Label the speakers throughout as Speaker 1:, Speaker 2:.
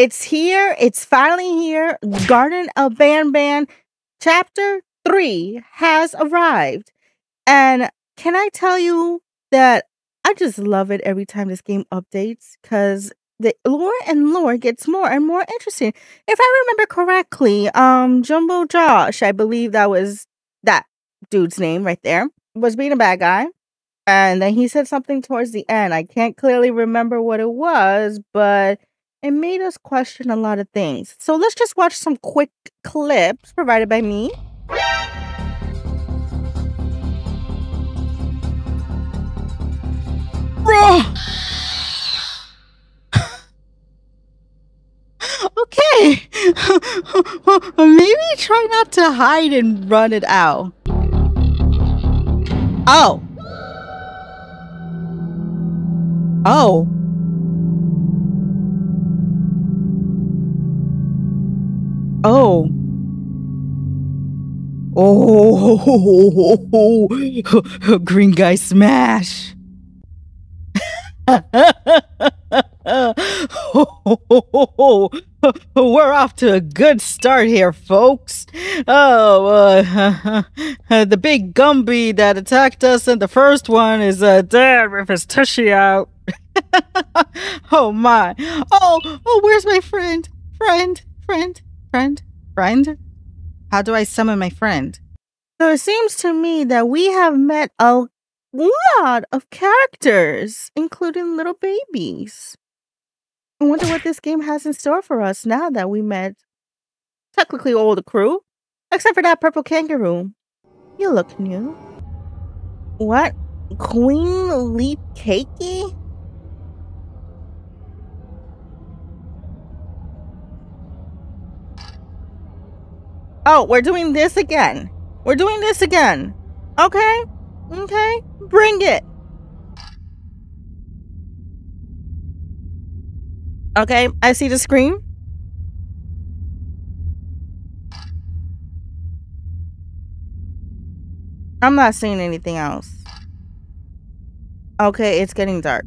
Speaker 1: It's here. It's finally here. Garten of Banban chapter 3 has arrived. And can I tell you that I just love it every time this game updates cuz the lore and lore gets more and more interesting. If I remember correctly, um Jumbo Josh, I believe that was that dude's name right there, was being a bad guy. And then he said something towards the end. I can't clearly remember what it was, but it made us question a lot of things. So let's just watch some quick clips provided by me. okay. Maybe try not to hide and run it out. Oh. Oh. Oh. Oh, green guy smash. We're off to a good start here, folks. Oh, uh, the big Gumby that attacked us in the first one is uh, dead with his tushy out. oh my. Oh, oh, where's my friend? Friend, friend, friend, friend. How do I summon my friend? So it seems to me that we have met a lot of characters, including little babies. I wonder what this game has in store for us now that we met technically all the crew, except for that purple kangaroo. You look new. What? Queen Leap Cakey? Oh, we're doing this again. We're doing this again. Okay? Okay? Bring it. Okay, I see the screen. I'm not seeing anything else. Okay, it's getting dark.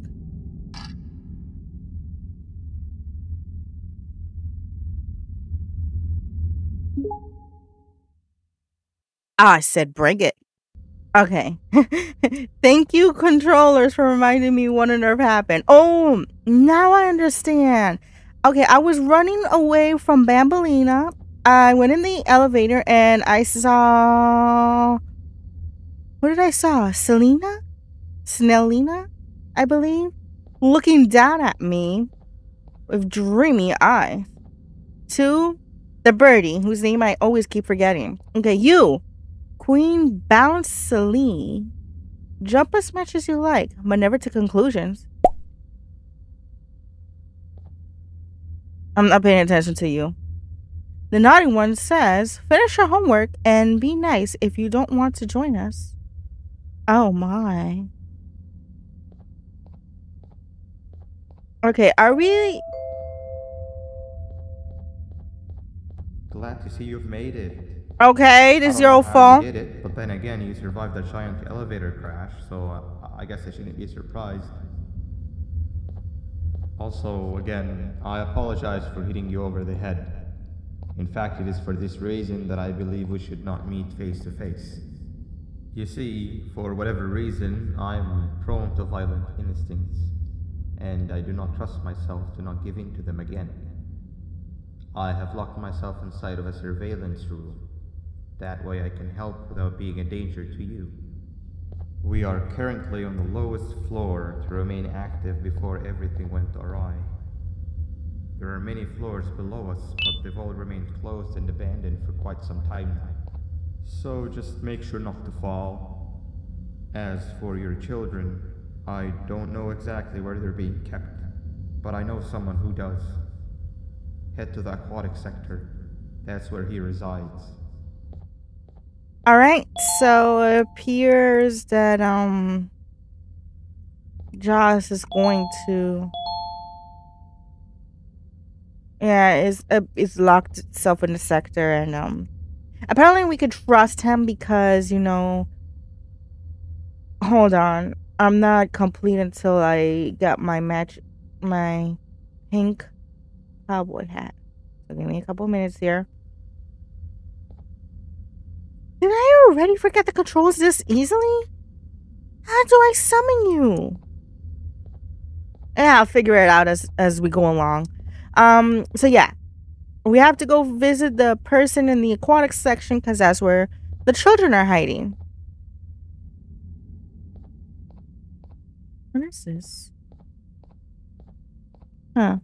Speaker 1: Ah, I said bring it. Okay. Thank you, controllers, for reminding me what on earth happened. Oh, now I understand. Okay, I was running away from Banbaleena. I went in the elevator and I saw. What did I saw? Selena? Snellina, I believe, looking down at me with dreamy eyes. Two, the birdie, whose name I always keep forgetting. Okay, you Queen Bounce Celine. Jump as much as you like, but never to conclusions. I'm not paying attention to you. The naughty one says, finish your homework and be nice if you don't want to join us. Oh my. Okay, are we...
Speaker 2: Glad to see you've made it.
Speaker 1: Okay, this is your fault.
Speaker 2: Did it, but then again, you survived that giant elevator crash, so uh, I guess I shouldn't be surprised. Also, again, I apologize for hitting you over the head. In fact, it is for this reason that I believe we should not meet face to face. You see, for whatever reason, I'm prone to violent instincts, and I do not trust myself to not give in to them again. I have locked myself inside of a surveillance room that way I can help without being a danger to you. We are currently on the lowest floor to remain active before everything went awry. There are many floors below us, but they've all remained closed and abandoned for quite some time now. So just make sure not to fall. As for your children, I don't know exactly where they're being kept, but I know someone who does. Head to the aquatic sector. That's where he resides.
Speaker 1: All right, so it appears that um Josh is going to yeah, is uh, is locked itself in the sector and um apparently we could trust him because, you know, hold on. I'm not complete until I get my match my pink cowboy hat. So give me a couple minutes here. Did I already forget the controls this easily? How do I summon you? Yeah, I'll figure it out as as we go along. Um, so yeah. We have to go visit the person in the aquatic section because that's where the children are hiding. What is this? Huh.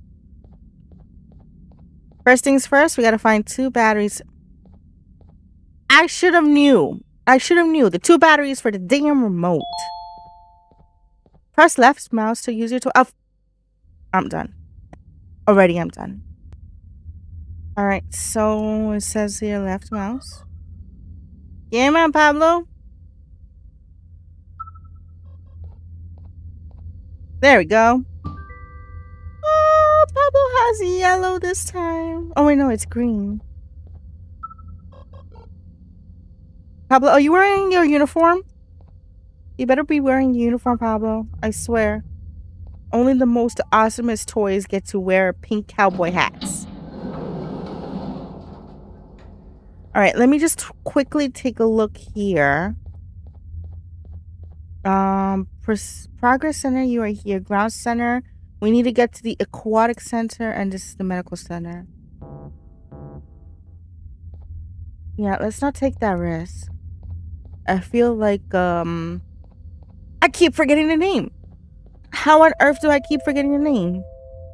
Speaker 1: First things first, we gotta find two batteries. I should have knew. I should have knew. The two batteries for the damn remote. Press left mouse to use your tool. Oh, I'm done. Already I'm done. Alright, so it says here left mouse. Yeah, man, Pablo. There we go. Oh, Pablo has yellow this time. Oh, wait, no, it's green. Pablo, are you wearing your uniform? You better be wearing your uniform, Pablo. I swear. Only the most awesomest toys get to wear pink cowboy hats. All right, let me just quickly take a look here. Um, Progress Center, you are here. Ground Center, we need to get to the Aquatic Center, and this is the Medical Center. Yeah, let's not take that risk. I feel like, um... I keep forgetting the name. How on earth do I keep forgetting the name?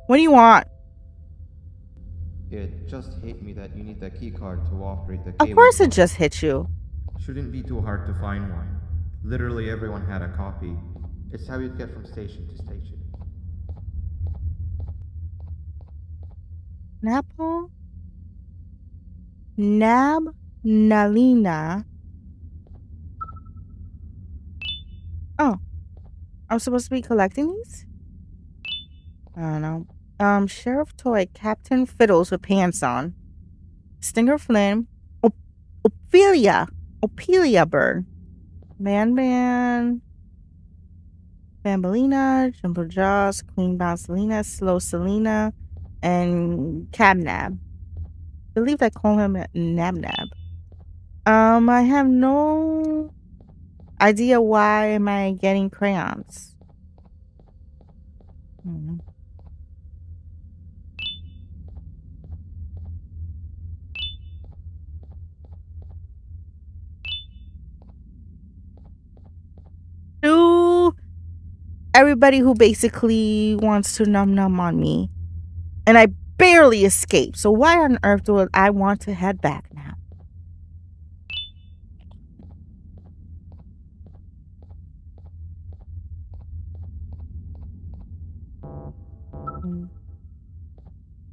Speaker 1: What do you want?
Speaker 2: It just hit me that you need the key card to operate the
Speaker 1: Of course it just hit you.
Speaker 2: Shouldn't be too hard to find one. Literally everyone had a copy. It's how you get from station to station.
Speaker 1: Napo? Nab Nalina. Oh. I'm supposed to be collecting these? I don't know. Um, Sheriff Toy, Captain Fiddles with pants on. Stinger Flynn. Op Ophelia. Ophelia Bird. Man Man. Banbaleena, Jumbo Josh, Queen Selena, Slow Selena, and Cabnab. I believe I call him Nabnab. Um, I have no idea why am I getting crayons. Hmm. To everybody who basically wants to num num on me. And I barely escaped. So why on earth do I want to head back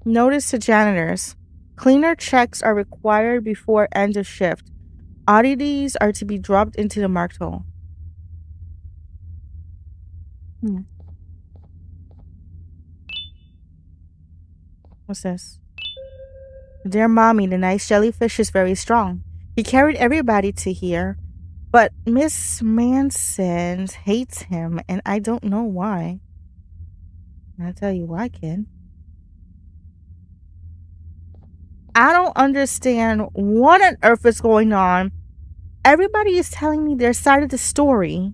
Speaker 1: Notice to janitors. Cleaner checks are required before end of shift. Oddities are to be dropped into the marked hole. Hmm. What's this? Dear mommy, the nice jellyfish is very strong. He carried everybody to here, but Miss Manson hates him, and I don't know why. I'll tell you why, kid. I don't understand what on earth is going on. Everybody is telling me their side of the story.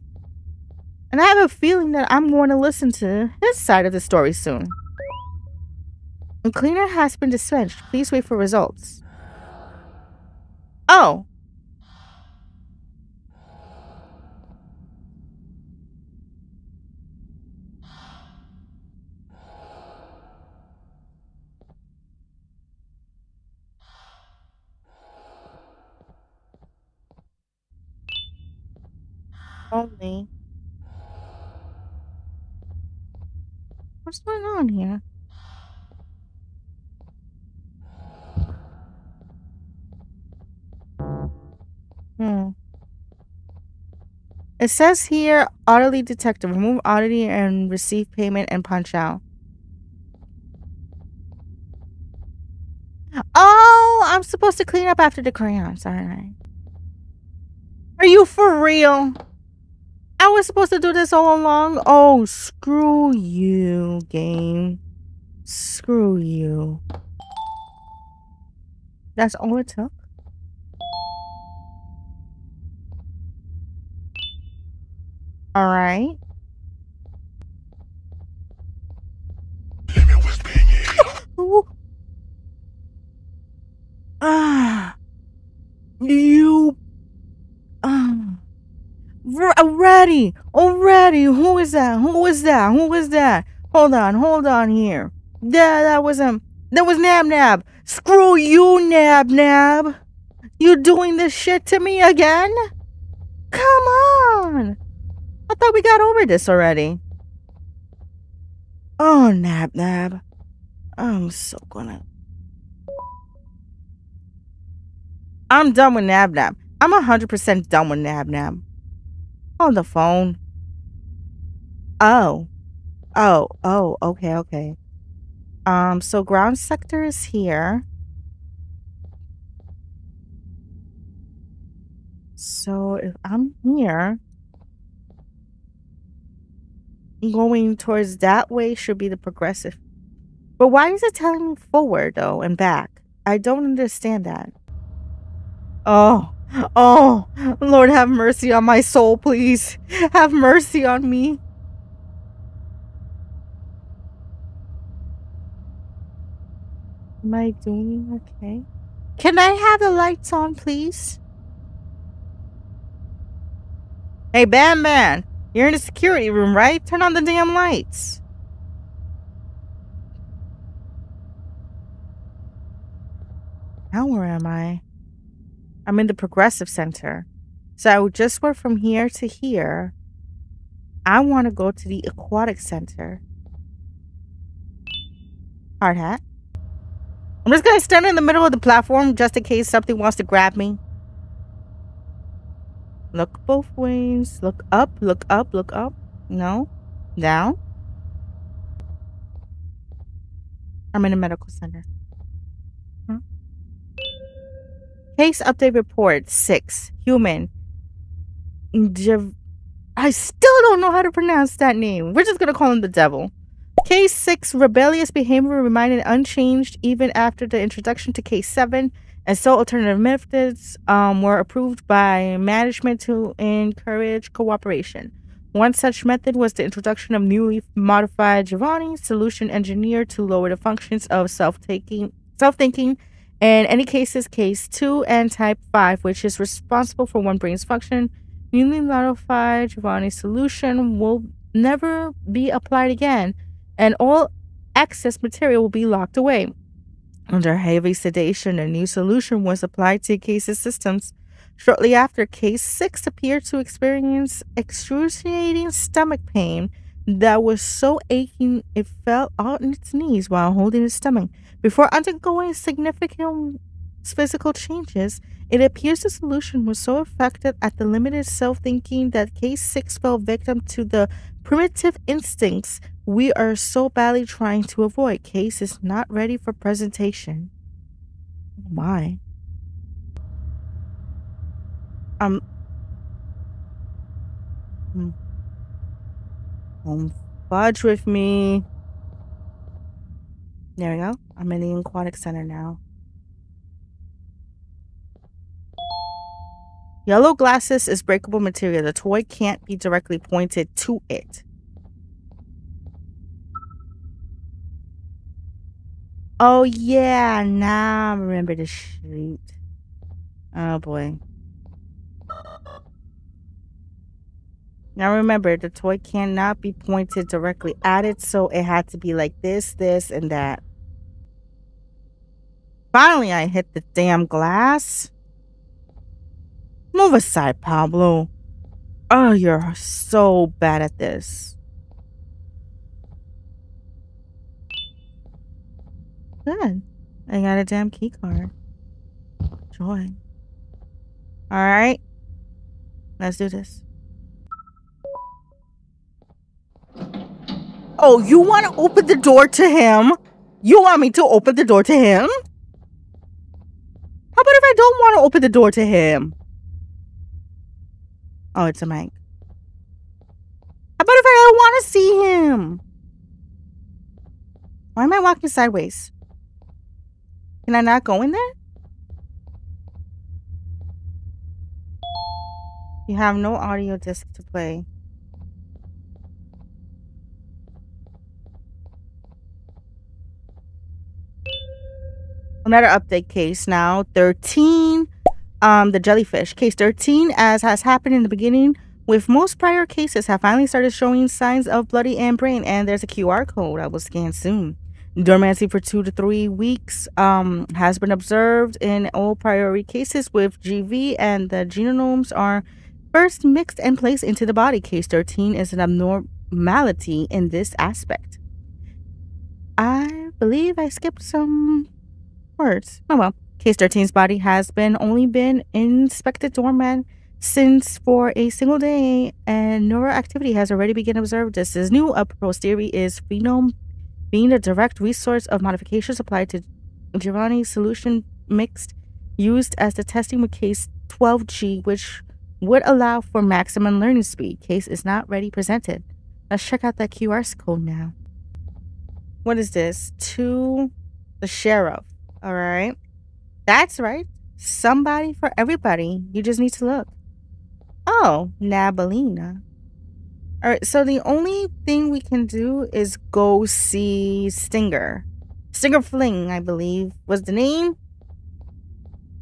Speaker 1: And I have a feeling that I'm going to listen to his side of the story soon. A cleaner has been dispensed. Please wait for results. Oh. Only. What's going on here? Hmm. It says here, oddity detected. Remove oddity and receive payment and punch out. Oh, I'm supposed to clean up after the crayons. All right. Are you for real? I was supposed to do this all along? Oh, screw you, game. Screw you. That's all it took? Alright. Ah. You. Um. Already. Already. Who is that? Who is that? Who is that? Hold on. Hold on here. Yeah, that was him. That was Nab Nab. Screw you, Nab Nab. You doing this shit to me again? Come on. I thought we got over this already. Oh, Nab Nab. I'm so gonna. I'm done with Nab Nab. I'm 100% done with Nab Nab. On the phone. Oh. Oh, oh, okay, okay. Um, so ground sector is here. So if I'm here, going towards that way should be the progressive. But why is it telling me forward though and back? I don't understand that. Oh, oh, Lord have mercy on my soul, please. Have mercy on me. Am I doing okay? Can I have the lights on, please? Hey, Bam Bam, you're in the security room, right? Turn on the damn lights. Now where am I? I'm in the progressive center. So I would just went from here to here. I want to go to the aquatic center. Hard hat. I'm just gonna stand in the middle of the platform just in case something wants to grab me. Look both ways. Look up, look up, look up. No. Down. I'm in a medical center. Case update report 6. Human. I still don't know how to pronounce that name. We're just going to call him the devil. Case 6 rebellious behavior remained unchanged even after the introduction to case 7 and so alternative methods um, were approved by management to encourage cooperation. One such method was the introduction of newly modified Givanium solution engineer to lower the functions of self-taking self-thinking in any cases case 2 and type 5 which is responsible for one brain's function newly modified Givanium solution will never be applied again and all excess material will be locked away. Under heavy sedation, a new solution was applied to Case's systems. Shortly after, Case 6 appeared to experience excruciating stomach pain that was so aching it fell on its knees while holding its stomach. Before undergoing significant physical changes, it appears the solution was so affected at the limited self thinking that Case 6 fell victim to the primitive instincts we are so badly trying to avoid. Case is not ready for presentation. Why? Um. Hmm. Don't fudge with me. There we go. I'm in the aquatic center now. Yellow glasses is breakable material. The toy can't be directly pointed to it. Oh yeah, now I remember the street. Oh boy. Now remember, the toy cannot be pointed directly at it, so it had to be like this, this, and that. Finally, I hit the damn glass. Move aside, Pablo. Oh, you're so bad at this. Good. I got a damn key card. Joy. Alright. Let's do this. Oh, you want to open the door to him? You want me to open the door to him? How about if I don't want to open the door to him? Oh, it's a mic. How about if I don't want to see him? Why am I walking sideways? Can I not go in there? You have no audio disc to play. Another update case now. 13. Um, the jellyfish. Case 13, as has happened in the beginning, with most prior cases, have finally started showing signs of bloody and brain, and there's a QR code I will scan soon. Dormancy for two to three weeks um, has been observed in all priority cases with GV, and the genomes are first mixed and placed into the body. Case 13 is an abnormality in this aspect. I believe I skipped some words. Oh well. Case 13's body has been only been inspected dormant since for a single day and neuroactivity has already been observed. This is new. Proposed theory is phenome being a direct resource of modifications applied to Giovanni's solution mixed used as the testing with case 12G, which would allow for maximum learning speed. Case is not ready presented. Let's check out that QR code now. What is this? To the sheriff. All right. That's right. Somebody for everybody. You just need to look. Oh, Nabalina. All right, so the only thing we can do is go see Stinger. Stinger Flynn, I believe, was the name.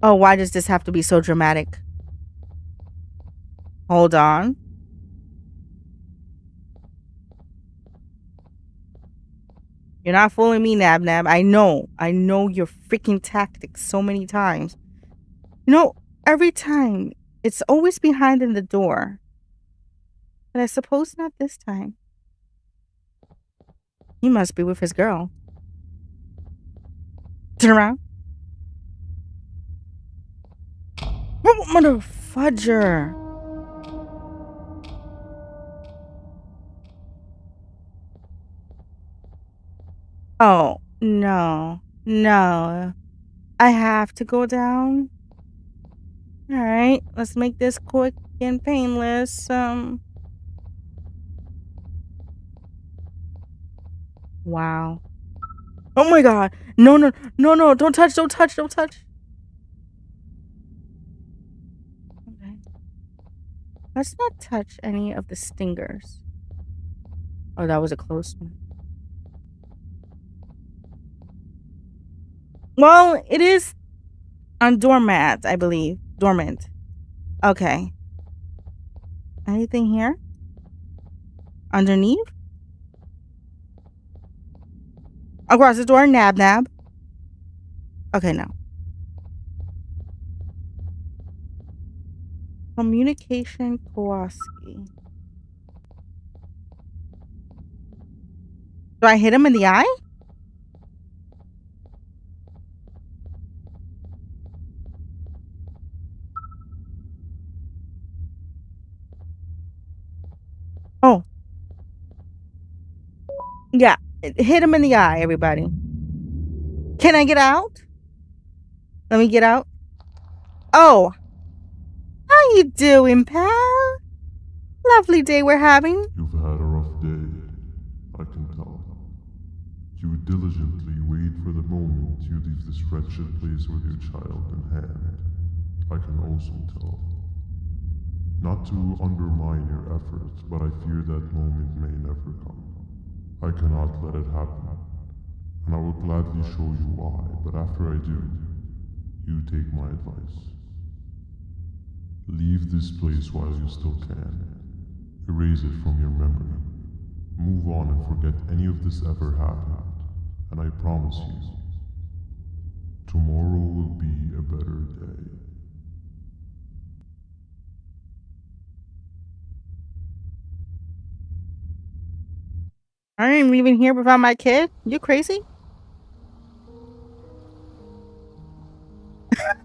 Speaker 1: Oh, why does this have to be so dramatic? Hold on. You're not fooling me, Nab Nab. I know. I know your freaking tactics so many times. You know, every time it's always behind in the door. But I suppose not this time. He must be with his girl. Turn around. Oh, mother fudger. Oh, no. No. I have to go down. All right, let's make this quick and painless. Um. Wow. Oh my god. No, no, no, no. Don't touch, don't touch, don't touch. Okay. Let's not touch any of the stingers. Oh, that was a close one. Well, it is on doormat, I believe dormant. Okay. Anything here? Underneath? Across the door, nab nab. Okay, no. Communication Kowalski. Do I hit him in the eye? Oh. Yeah. Hit him in the eye, everybody. Can I get out? Let me get out. Oh. How you doing, pal? Lovely day we're having.
Speaker 3: You've had a rough day. I can tell. You diligently wait for the moment you leave this wretched place with your child in hand. I can also tell. Not to undermine your efforts, but I fear that moment may never come. I cannot let it happen, and I will gladly show you why, but after I do, you take my advice. Leave this place while you still can. Erase it from your memory. Move on and forget any of this ever happened, and I promise you, tomorrow will be a better day.
Speaker 1: I ain't leaving here without my kid. You crazy? I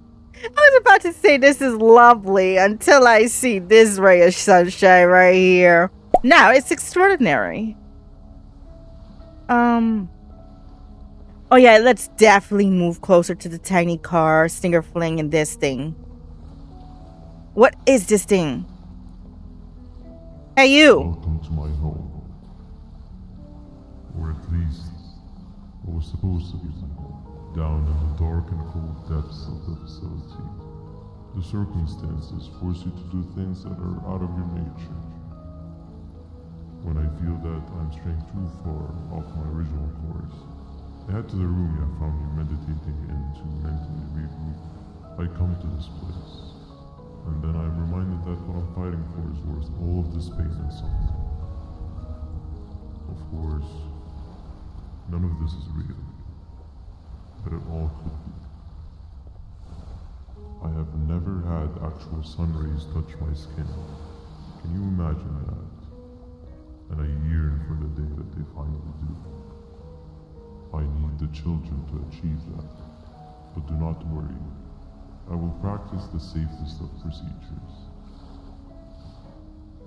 Speaker 1: was about to say this is lovely until I see this ray of sunshine right here. Now it's extraordinary. Um. Oh yeah, let's definitely move closer to the tiny car, Stinger Flynn, and this thing. What is this thing? Hey, you.
Speaker 3: Welcome to my home. Or least what was supposed to be down in the dark and cold depths of the facility. The circumstances force you to do things that are out of your nature. When I feel that I'm straying too far off my original course, I head to the room I found me meditating in to mentally regroup. I come to this place, and then I'm reminded that what I'm fighting for is worth all of this pain and suffering. Of course, none of this is real, but it all could be. I have never had actual sun rays touch my skin. Can you imagine that? And I yearn for the day that they finally do. I need the children to achieve that. But do not worry. I will practice the safest of procedures.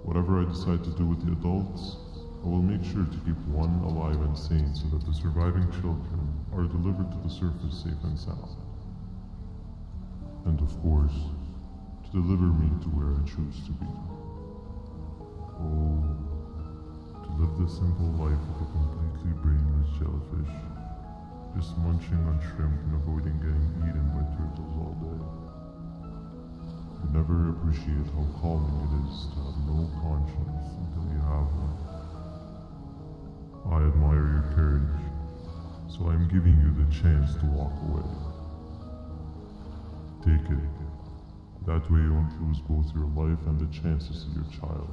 Speaker 3: Whatever I decide to do with the adults, I will make sure to keep one alive and sane so that the surviving children are delivered to the surface safe and sound. And of course, to deliver me to where I choose to be. Oh, to live the simple life of a completely brainless jellyfish, just munching on shrimp and avoiding getting eaten by turtles all day. You never appreciate how calming it is to have no conscience until you have one. I admire your courage, so I am giving you the chance to walk away. Take it. That way you won't lose both your life and the chance to see your child.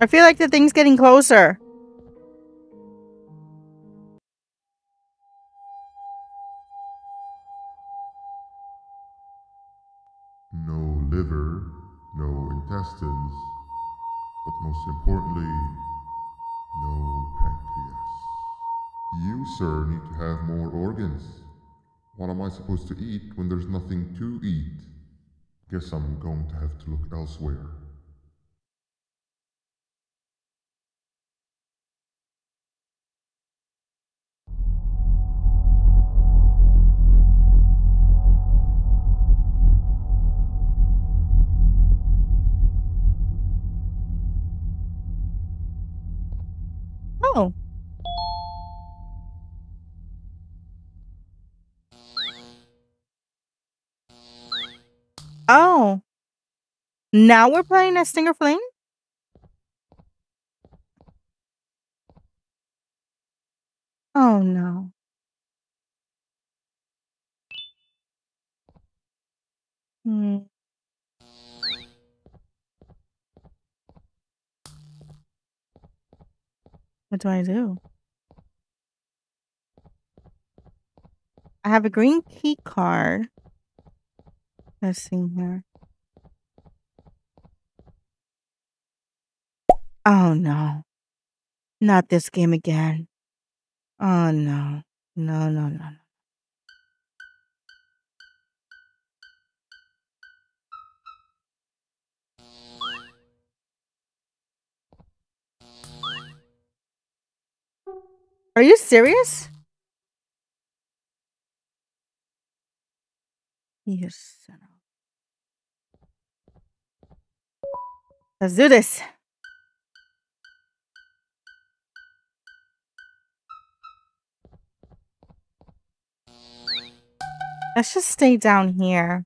Speaker 1: I feel like the thing's getting closer.
Speaker 3: No liver, no intestines, most importantly, no pancreas.
Speaker 4: You, sir, need to have more organs. What am I supposed to eat when there's nothing to eat? Guess I'm going to have to look elsewhere.
Speaker 1: Now we're playing a Stinger Flame? Oh no. Hmm. What do I do? I have a green key card. Let's see here. Oh no. Not this game again. Oh no. No, no, no, no. Are you serious? Yes. Let's do this. Let's just stay down here.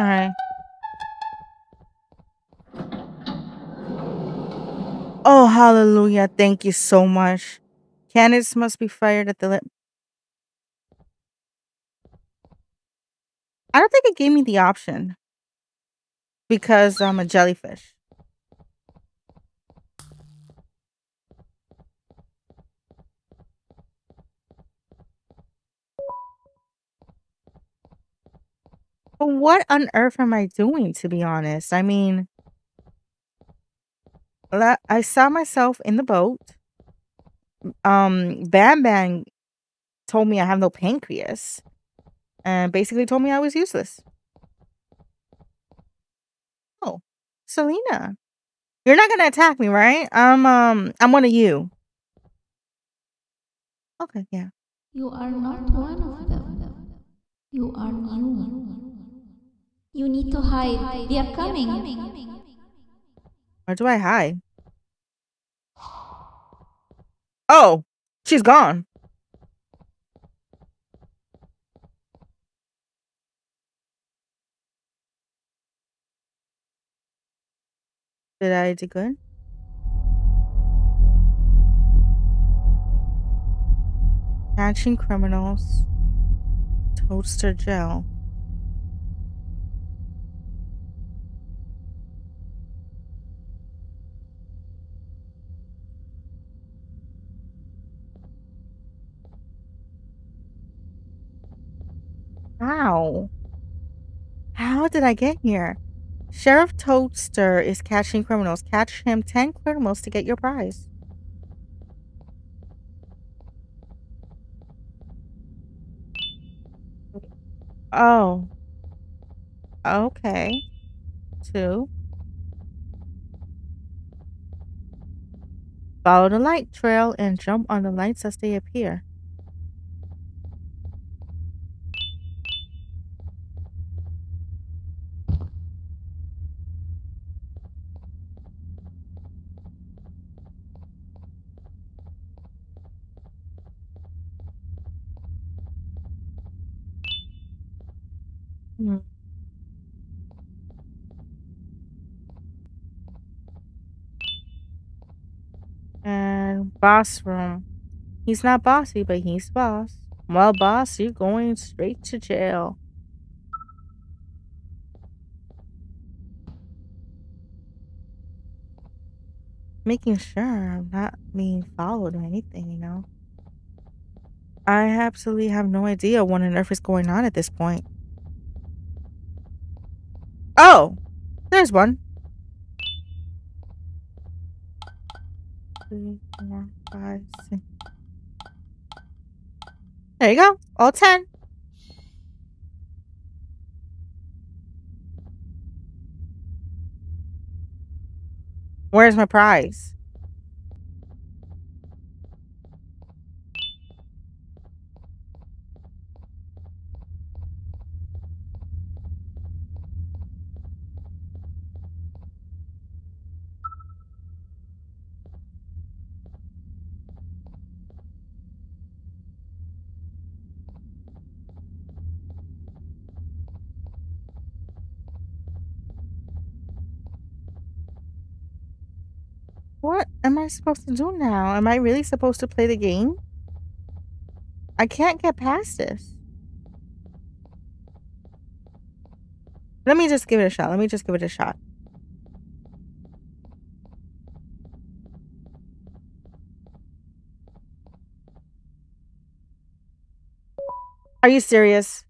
Speaker 1: All right. Oh, hallelujah. Thank you so much. Cannons must be fired at the lip. I don't think it gave me the option because I'm a jellyfish. What on earth am I doing, to be honest? I mean, I saw myself in the boat. Um, Bam Bam told me I have no pancreas and basically told me I was useless. Oh, Selena. You're not gonna attack me, right? I'm um I'm one of you. Okay, yeah.
Speaker 5: You are not one of them. You are new. You need to hide. They are coming.
Speaker 1: Where do I hide? Oh, she's gone. Did I do good? Catching criminals. Toadster Jail. How? How did I get here? Sheriff Toadster is catching criminals. Catch him 10 criminals to get your prize. Oh. Okay. Two. Follow the light trail and jump on the lights as they appear. Boss room. He's not bossy, but he's boss. Well, boss, you're going straight to jail. Making sure I'm not being followed or anything, you know. I absolutely have no idea what on earth is going on at this point. Oh, there's one. Three, four, five, six. There you go. All 10. Where's my prize? What am I supposed to do now? Am I really supposed to play the game? I can't get past this. Let me just give it a shot. Let me just give it a shot. Are you serious?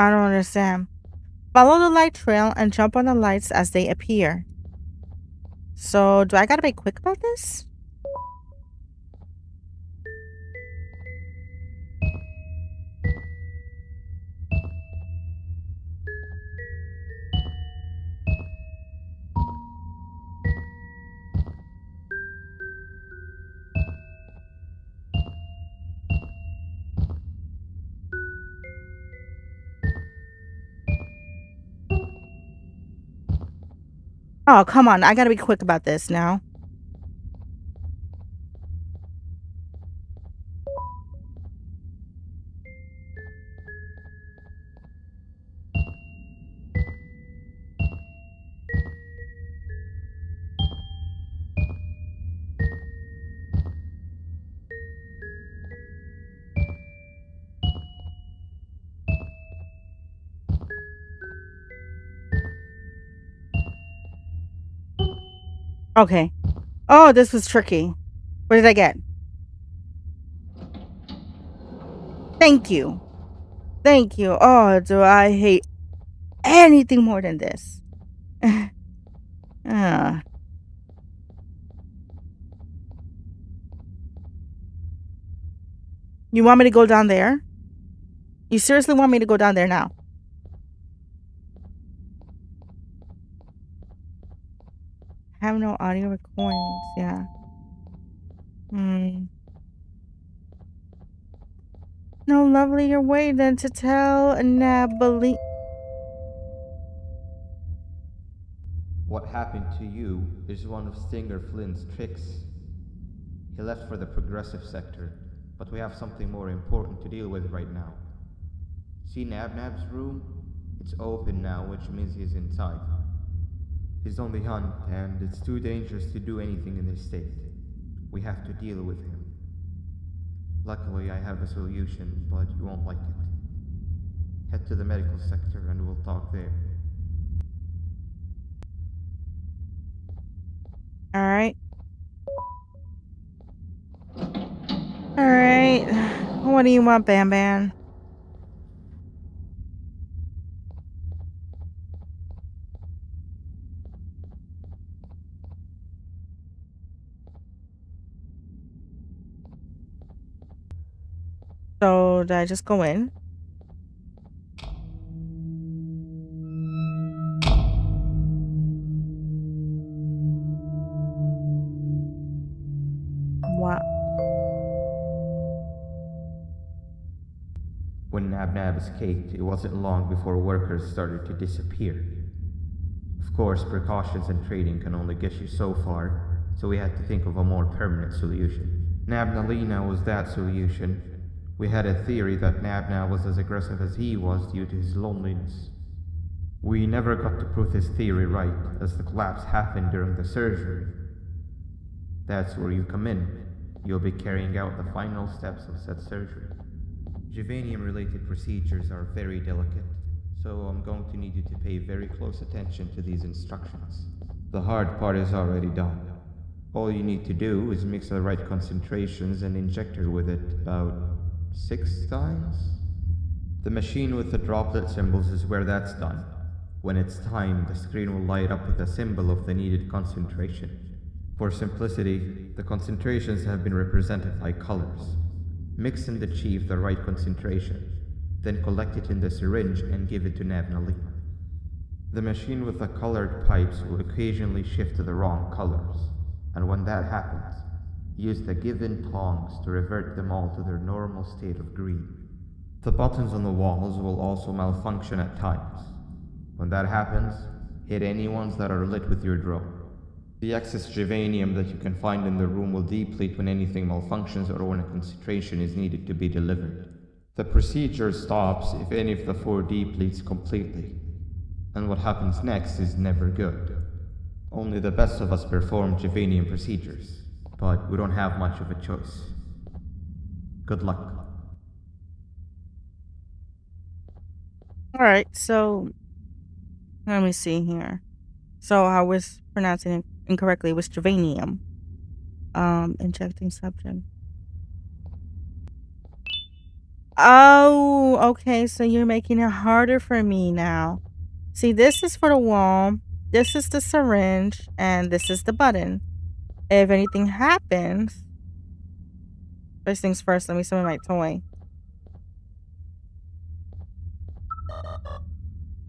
Speaker 1: I don't understand. Follow the light trail and jump on the lights as they appear. So, do I gotta be quick about this? Oh, come on. I gotta be quick about this now. Okay. Oh, this was tricky. What did I get? Thank you. Thank you. Oh, do I hate anything more than this? ah. You want me to go down there? You seriously want me to go down there now? Have no audio recordings. Yeah. Hmm. No lovelier way than to tell Nabali.
Speaker 2: What happened to you is one of Stinger Flynn's tricks. He left for the progressive sector, but we have something more important to deal with right now. See Nab Nab's room? It's open now, which means he's inside. He's on the hunt, and it's too dangerous to do anything in this state. We have to deal with him. Luckily, I have a solution, but you won't like it. Head to the medical sector and we'll talk there.
Speaker 1: Alright. Alright. What do you want, Banban? So did I just go in? Wow.
Speaker 2: When Nabnab escaped, it wasn't long before workers started to disappear. Of course, precautions and trading can only get you so far, so we had to think of a more permanent solution. Nabnaleena was that solution, we had a theory that Nabnab was as aggressive as he was due to his loneliness. We never got to prove this theory right, as the collapse happened during the surgery. That's where you come in. You'll be carrying out the final steps of said surgery. Givanium related procedures are very delicate, so I'm going to need you to pay very close attention to these instructions. The hard part is already done. All you need to do is mix the right concentrations and inject her with it about six times? The machine with the droplet symbols is where that's done. When it's time, the screen will light up with a symbol of the needed concentration. For simplicity, the concentrations have been represented by colors. Mix and achieve the right concentration, then collect it in the syringe and give it to Navnali. The machine with the colored pipes will occasionally shift to the wrong colors, and when that happens, Use the given tongs to revert them all to their normal state of green. The buttons on the walls will also malfunction at times. When that happens, hit any ones that are lit with your drone. The excess givanium that you can find in the room will deplete when anything malfunctions or when a concentration is needed to be delivered. The procedure stops if any of the four depletes completely, and what happens next is never good. Only the best of us perform givanium procedures but we don't have much of a choice. Good luck.
Speaker 1: Alright, so let me see here. So I was pronouncing it incorrectly. It was Givanium. Um, injecting subject. Oh, okay. So you're making it harder for me now. See, this is for the wall. This is the syringe. And this is the button if anything happens, first things first, let me summon my toy.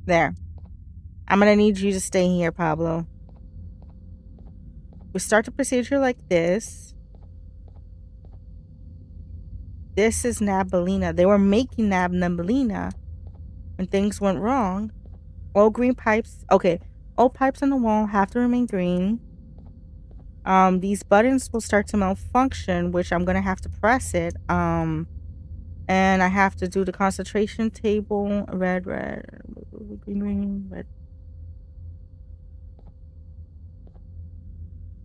Speaker 1: There. I'm gonna need you to stay here, Pablo. We start the procedure like this. This is Nabnaleena. They were making Nabnaleena when things went wrong. All green pipes. Okay. all pipes on the wall have to remain green. Um, these buttons will start to malfunction, which I'm gonna have to press it. Um, and I have to do the concentration table. Red, red, green, green, red.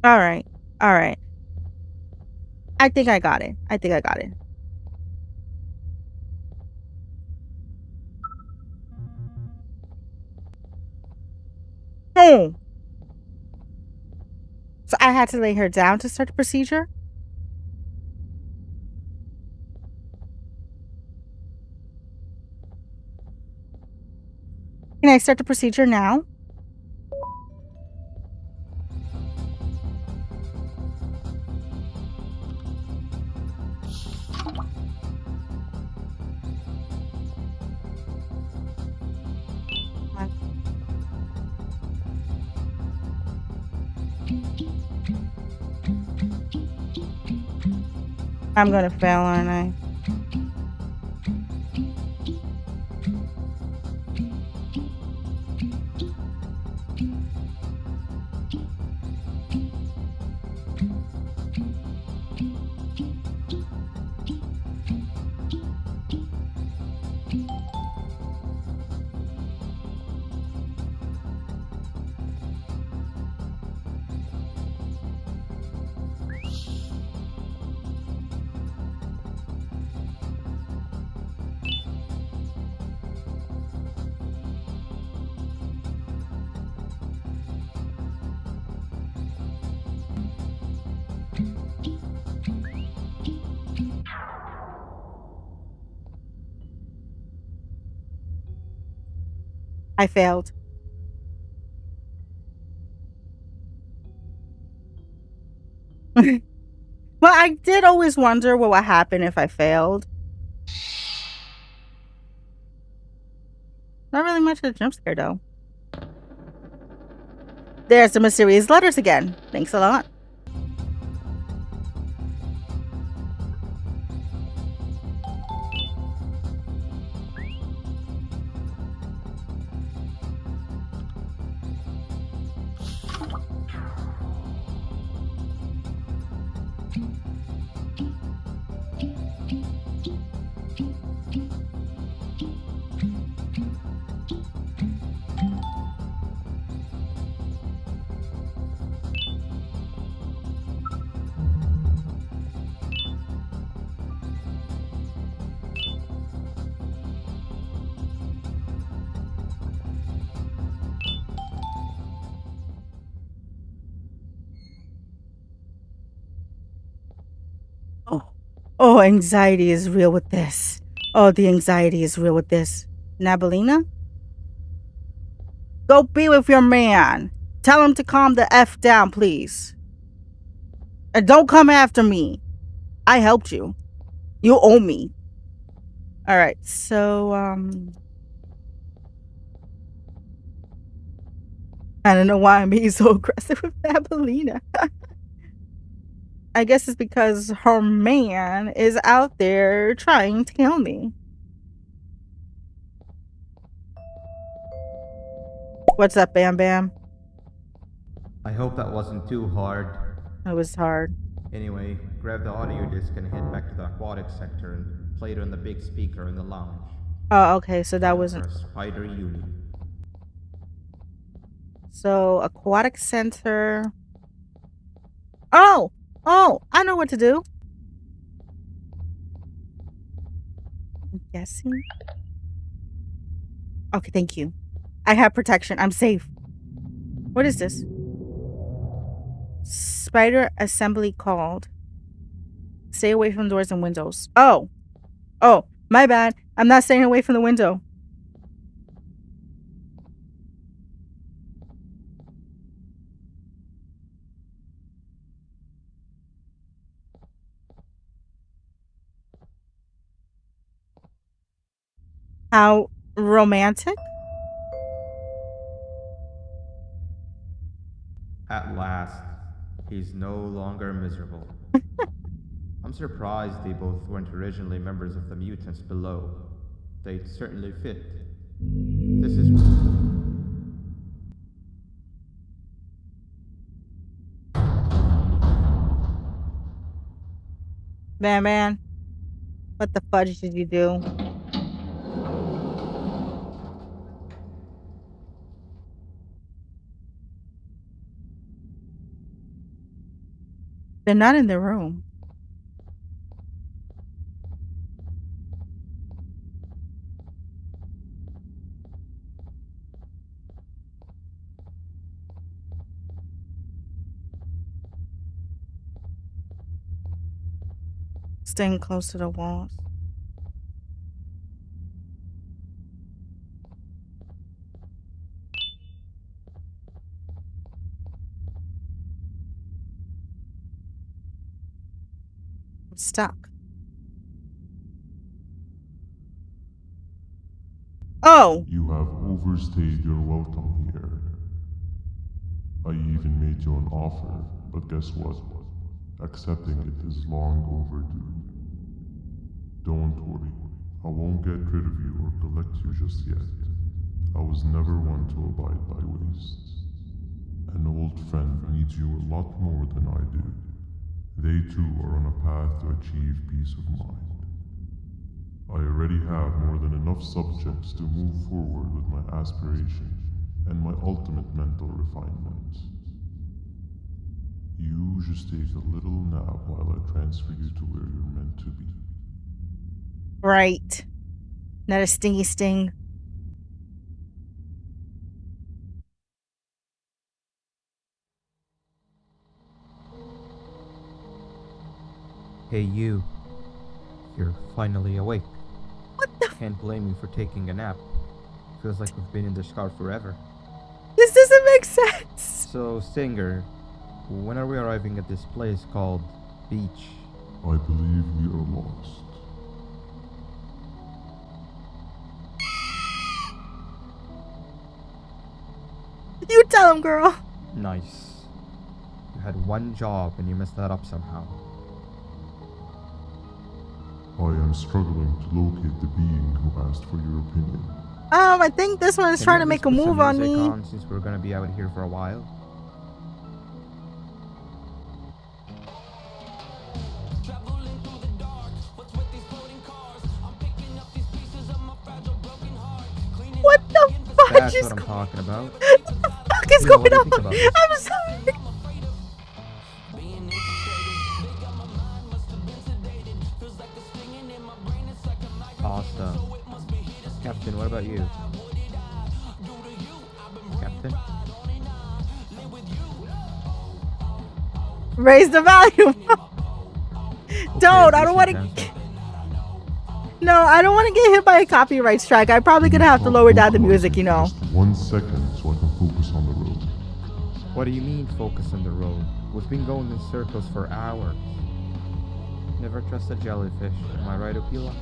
Speaker 1: All right, all right. I think I got it. I think I got it. Oh. So I had to lay her down to start the procedure? Can I start the procedure now? I'm gonna fail, aren't I? I failed. well, I did always wonder what would happen if I failed. Not really much of a jump scare, though. There's the mysterious letters again. Thanks a lot. Anxiety is real with this. Oh, the anxiety is real with this. Nabelina? Go be with your man. Tell him to calm the F down, please. And don't come after me. I helped you. You owe me. Alright, so, um... I don't know why I'm being so aggressive with Nabelina. I guess it's because her man is out there trying to kill me. What's up, Banban?
Speaker 2: I hope that wasn't too hard.
Speaker 1: It was hard.
Speaker 2: Anyway, grab the audio disc and head back to the aquatic sector and play it on the big speaker in the lounge.
Speaker 1: Oh, okay, so that wasn't.
Speaker 2: Spider Uni.
Speaker 1: So, aquatic center. Oh! Oh, I know what to do. I'm guessing. Okay, thank you. I have protection. I'm safe. What is this? Spider assembly called. Stay away from doors and windows. Oh. Oh, my bad. I'm not staying away from the window. How romantic?
Speaker 2: At last, he's no longer miserable. I'm surprised they both weren't originally members of the mutants below. They'd certainly fit. This is.
Speaker 1: man, man. what the fudge did you do? They're not in the room. Staying close to the walls. I'm stuck. Oh,
Speaker 3: You have overstayed your welcome here. I even made you an offer, but guess what? Accepting it is long overdue. Don't worry, I won't get rid of you or collect you just yet. I was never one to abide by wastes. An old friend needs you a lot more than I do. They too are on a path to achieve peace of mind. I already have more than enough subjects to move forward with my aspiration and my ultimate mental refinement. You just take a little nap while I transfer you to where you're meant to be.
Speaker 1: right. Not a stingy sting.
Speaker 2: Hey, you. You're finally awake.
Speaker 1: What the?
Speaker 2: Can't blame you for taking a nap. Feels like we've been in this car forever.
Speaker 1: This doesn't make sense.
Speaker 2: So, Stinger, when are we arriving at this place called Beach?
Speaker 3: I believe we are lost.
Speaker 1: You tell him, girl.
Speaker 2: Nice. You had one job and you messed that up somehow.
Speaker 3: I am struggling to locate the being who asked for your opinion.
Speaker 1: Um, I think this one is
Speaker 2: Can
Speaker 1: trying to make a move on me.
Speaker 2: on since we're gonna be out here for a while.
Speaker 1: What the fuck
Speaker 2: That's
Speaker 1: is
Speaker 2: what I'm talking about.
Speaker 1: what the fuck is
Speaker 2: You know, what
Speaker 1: going on?
Speaker 2: think about this?
Speaker 1: I'm sorry.
Speaker 2: Captain, what about you? Captain?
Speaker 1: Raise the volume. Don't. I don't want to. No, I don't want to get hit by a copyright strike. I'm probably gonna have to lower down the music. You know.
Speaker 3: One second so I can focus on the road.
Speaker 2: What do you mean focus on the road? We've been going in circles for hours. Never trust a jellyfish. Am I right, Opila?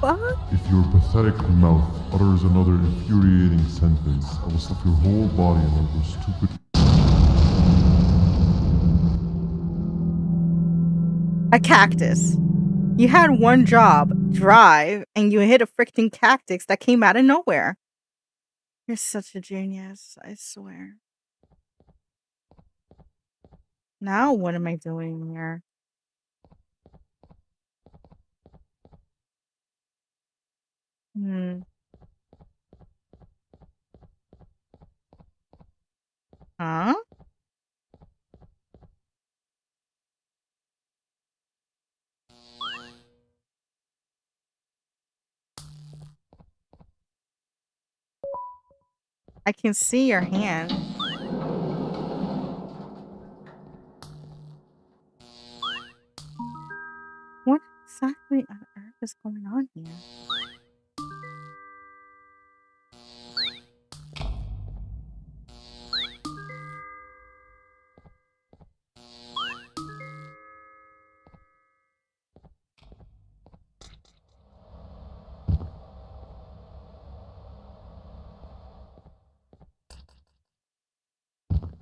Speaker 1: Fuck?
Speaker 3: If your pathetic mouth utters another infuriating sentence, I will slap your whole body in one of those stupid
Speaker 1: A cactus. You had one job, drive, and you hit a freaking cactus that came out of nowhere. You're such a genius, I swear. Now what am I doing here? Hmm. Huh? I can see your hand. What exactly on earth is going on here?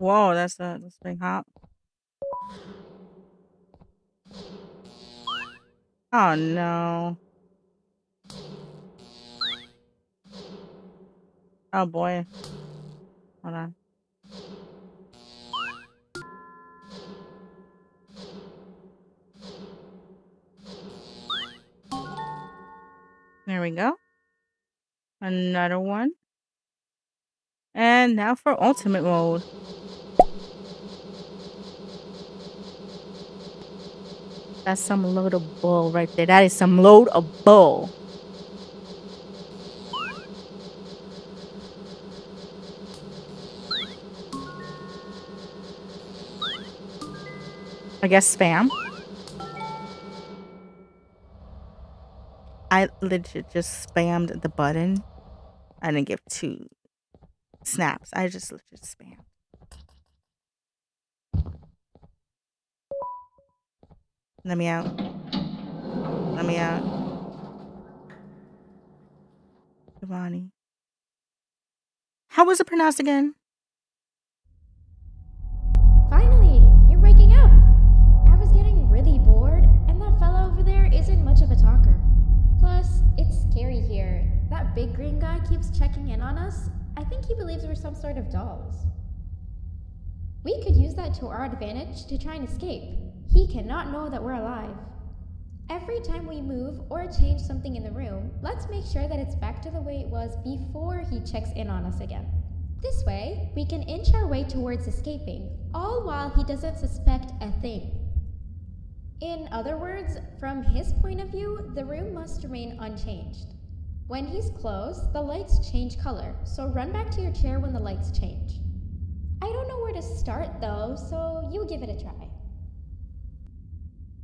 Speaker 1: Whoa, that's a that's a big hop. Oh no. Oh boy. Hold on. There we go. Another one. And now for ultimate mode. That's some load of bull right there. That is some load of bull. I guess spam. I legit just spammed the button. I didn't give two snaps. I just legit spammed. Let me out. Let me out. Giovanni. How was it pronounced again?
Speaker 6: Finally, you're waking up. I was getting really bored, and that fellow over there isn't much of a talker. Plus, it's scary here. That big green guy keeps checking in on us. I think he believes we're some sort of dolls. We could use that to our advantage to try and escape. He cannot know that we're alive. Every time we move or change something in the room, let's make sure that it's back to the way it was before he checks in on us again. This way, we can inch our way towards escaping, all while he doesn't suspect a thing. In other words, from his point of view, the room must remain unchanged. When he's close, the lights change color, so run back to your chair when the lights change. I don't know where to start though, so you give it a try.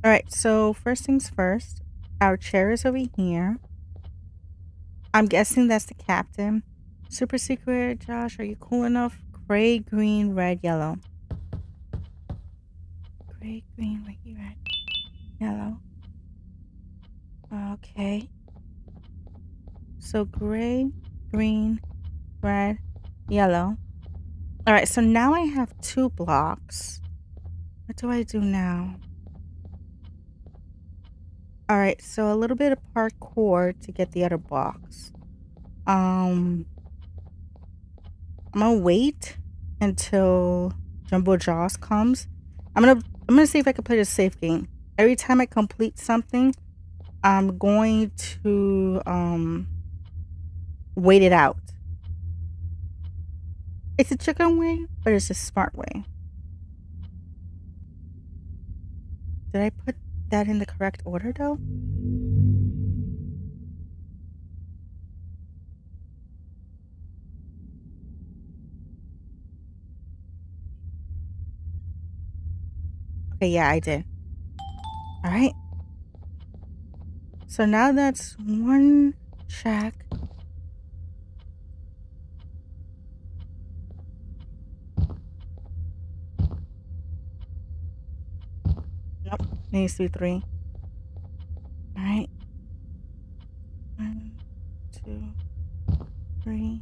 Speaker 1: All right, so first things first, our chair is over here. I'm guessing that's the captain. Super secret, Josh, are you cool enough? Gray, green, red, yellow. Gray, green, red, yellow. Okay. So gray, green, red, yellow. All right, so now I have two blocks. What do I do now? All right, so a little bit of parkour to get the other box. Um, I'm gonna wait until Jumbo Josh comes. I'm gonna I'm gonna see if I can play the safe game. Every time I complete something, I'm going to um wait it out. It's a chicken way, but it's a smart way. Did I put that in the correct order though? Okay, yeah, I did. All right. So now that's one check. Nope, needs to be three. All right. One, two, three,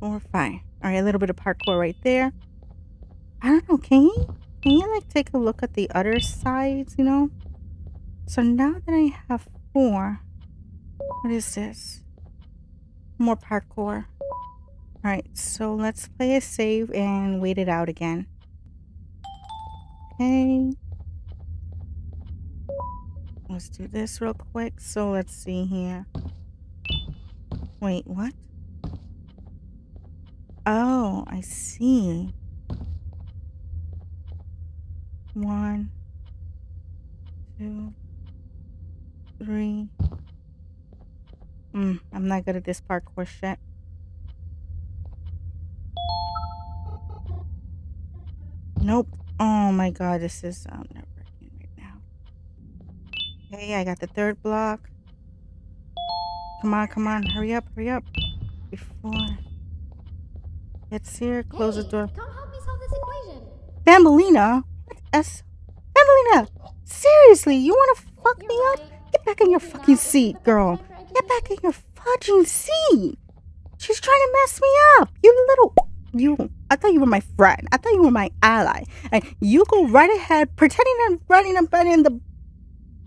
Speaker 1: four, five. All right, a little bit of parkour right there. I don't know. Can you can you like take a look at the other sides? You know. So now that I have four, what is this? More parkour. All right, so let's play a save and wait it out again. Okay. Let's do this real quick. So let's see here. Wait, what? Oh, I see. One, two, three. Mm, I'm not good at this parkour shit. Nope. Oh my god, this is um, not working right now. Okay, I got the third block. Come on, come on, hurry up, hurry up. Before it's here, close the
Speaker 6: Hey,
Speaker 1: door.
Speaker 6: Come help me solve this equation.
Speaker 1: Banbaleena? What S? Banbaleena! Seriously, you wanna fuck me
Speaker 6: You're
Speaker 1: up?
Speaker 6: right.
Speaker 1: Get back in your
Speaker 6: You're
Speaker 1: fucking seat, girl.
Speaker 6: best friend for
Speaker 1: Get back in your fucking seat. She's trying to mess me up. You little. You. I thought you were my friend. I thought you were my ally. And you go right ahead, pretending I'm running up and in the.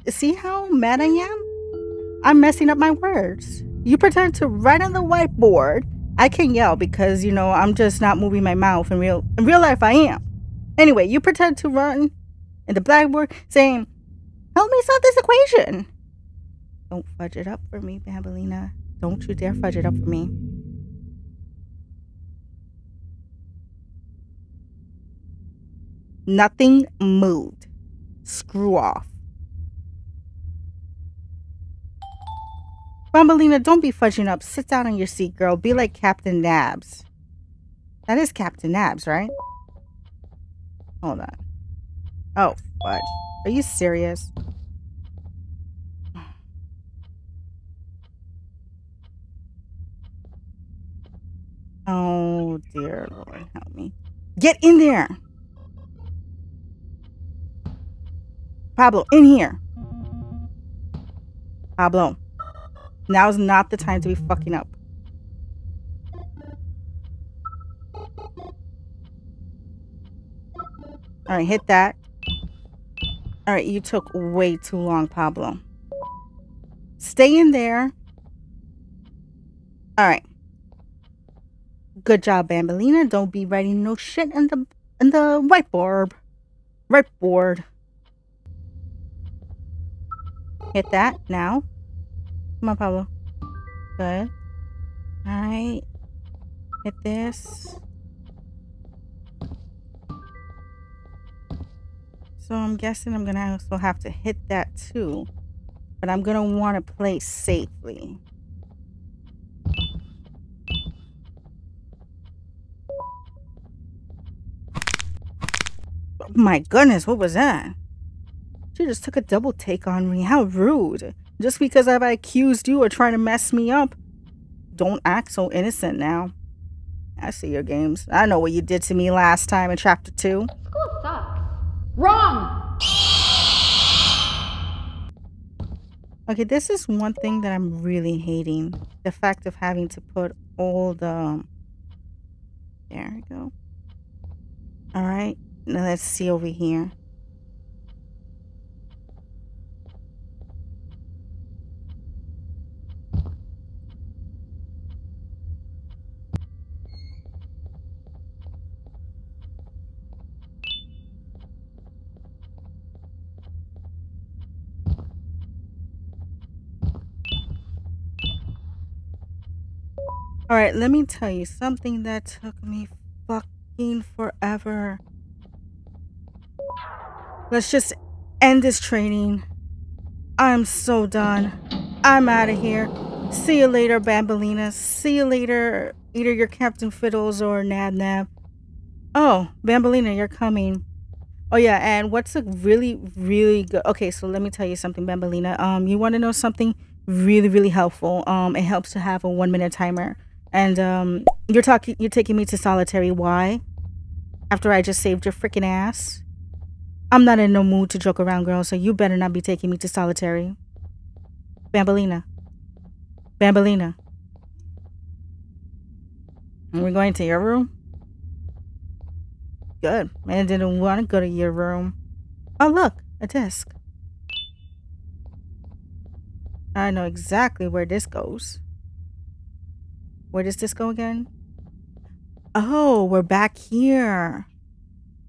Speaker 1: See how mad I am? I'm messing up my words. You pretend to write on the whiteboard I can yell because you know I'm just not moving my mouth in real in real life I am. Anyway, you pretend to run in the blackboard saying, Help me solve this equation. Don't fudge it up for me, Banbaleena. Don't you dare fudge it up for me. Nothing moved. Screw off. Banbaleena, don't be fudging up. Sit down in your seat, girl. Be like Captain Nabs. That is Captain Nabs, right? Hold on. Oh, fudge. Are you serious? Oh, dear Lord, help me. Get in there! Pablo, in here. Pablo. Now's not the time to be fucking up. All right, hit that. All right, you took way too long, Pablo. Stay in there. All right. Good job, Banbaleena. Don't be writing no shit in the in the whiteboard. Whiteboard. Hit that now. Come on, Pablo. Good. Alright. Hit this. So I'm guessing I'm gonna also have to hit that too. But I'm gonna want to play safely. Oh my goodness, what was that? She just took a double take on me. How rude. Just because I've accused you or trying to mess me up, don't act so innocent now. I see your games. I know what you did to me last time in chapter 2.
Speaker 6: School sucks. Wrong!
Speaker 1: Okay, this is one thing that I'm really hating. The fact of having to put all the... There we go. Alright, now let's see over here. All right, let me tell you something that took me fucking forever. Let's just end this training. I'm so done. I'm out of here. See you later, Banbaleena. See you later, either your Captain Fiddles or Nab Nab. Oh, Banbaleena, you're coming. Oh yeah, and what's a really, really good? Okay, so let me tell you something, Banbaleena. Um, you want to know something really, really helpful? Um, it helps to have a one minute timer. And um, you're talking, you're taking me to solitary. Why? After I just saved your freaking ass. I'm not in no mood to joke around, girl. So you better not be taking me to solitary. Banbaleena. Banbaleena. Are we going to your room? Good. Man didn't want to go to your room. Oh, look, a desk. I know exactly where this goes. Where does this go again? Oh, we're back here.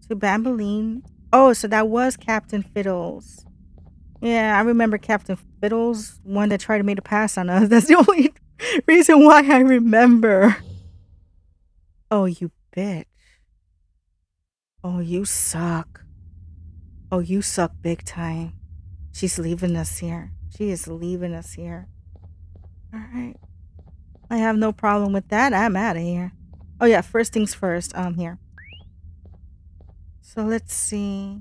Speaker 1: To Bamboline. Oh, so that was Captain Fiddles. Yeah, I remember Captain Fiddles, one that tried to make a pass on us. That's the only reason why I remember. Oh, you bitch. Oh, you suck. Oh, you suck big time. She's leaving us here. She is leaving us here. All right. I have no problem with that. I'm out of here. Oh yeah, first things first. Um, here. So let's see.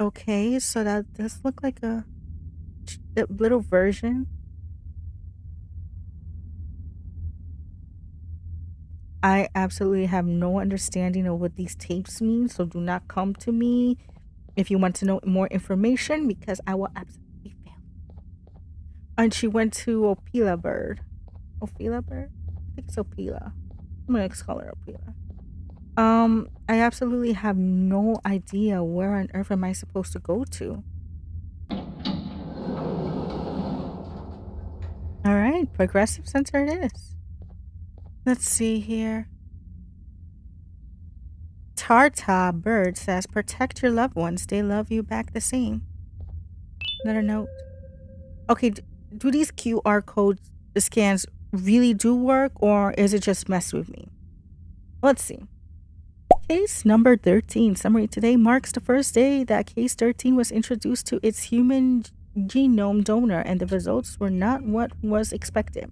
Speaker 1: Okay, so that does look like a, little version. I absolutely have no understanding of what these tapes mean, so do not come to me if you want to know more information because I will absolutely. And she went to Opila Bird. Opila Bird? I think it's Opila. I'm gonna call her Opila. Um, I absolutely have no idea where on earth am I supposed to go to. All right, progressive center it is. Let's see here. Tarta Bird says, protect your loved ones. They love you back the same. Another note. Okay, do these QR code scans really do work or is it just mess with me? Let's see. Case number 13 summary today marks the first day that case 13 was introduced to its human genome donor and the results were not what was expected.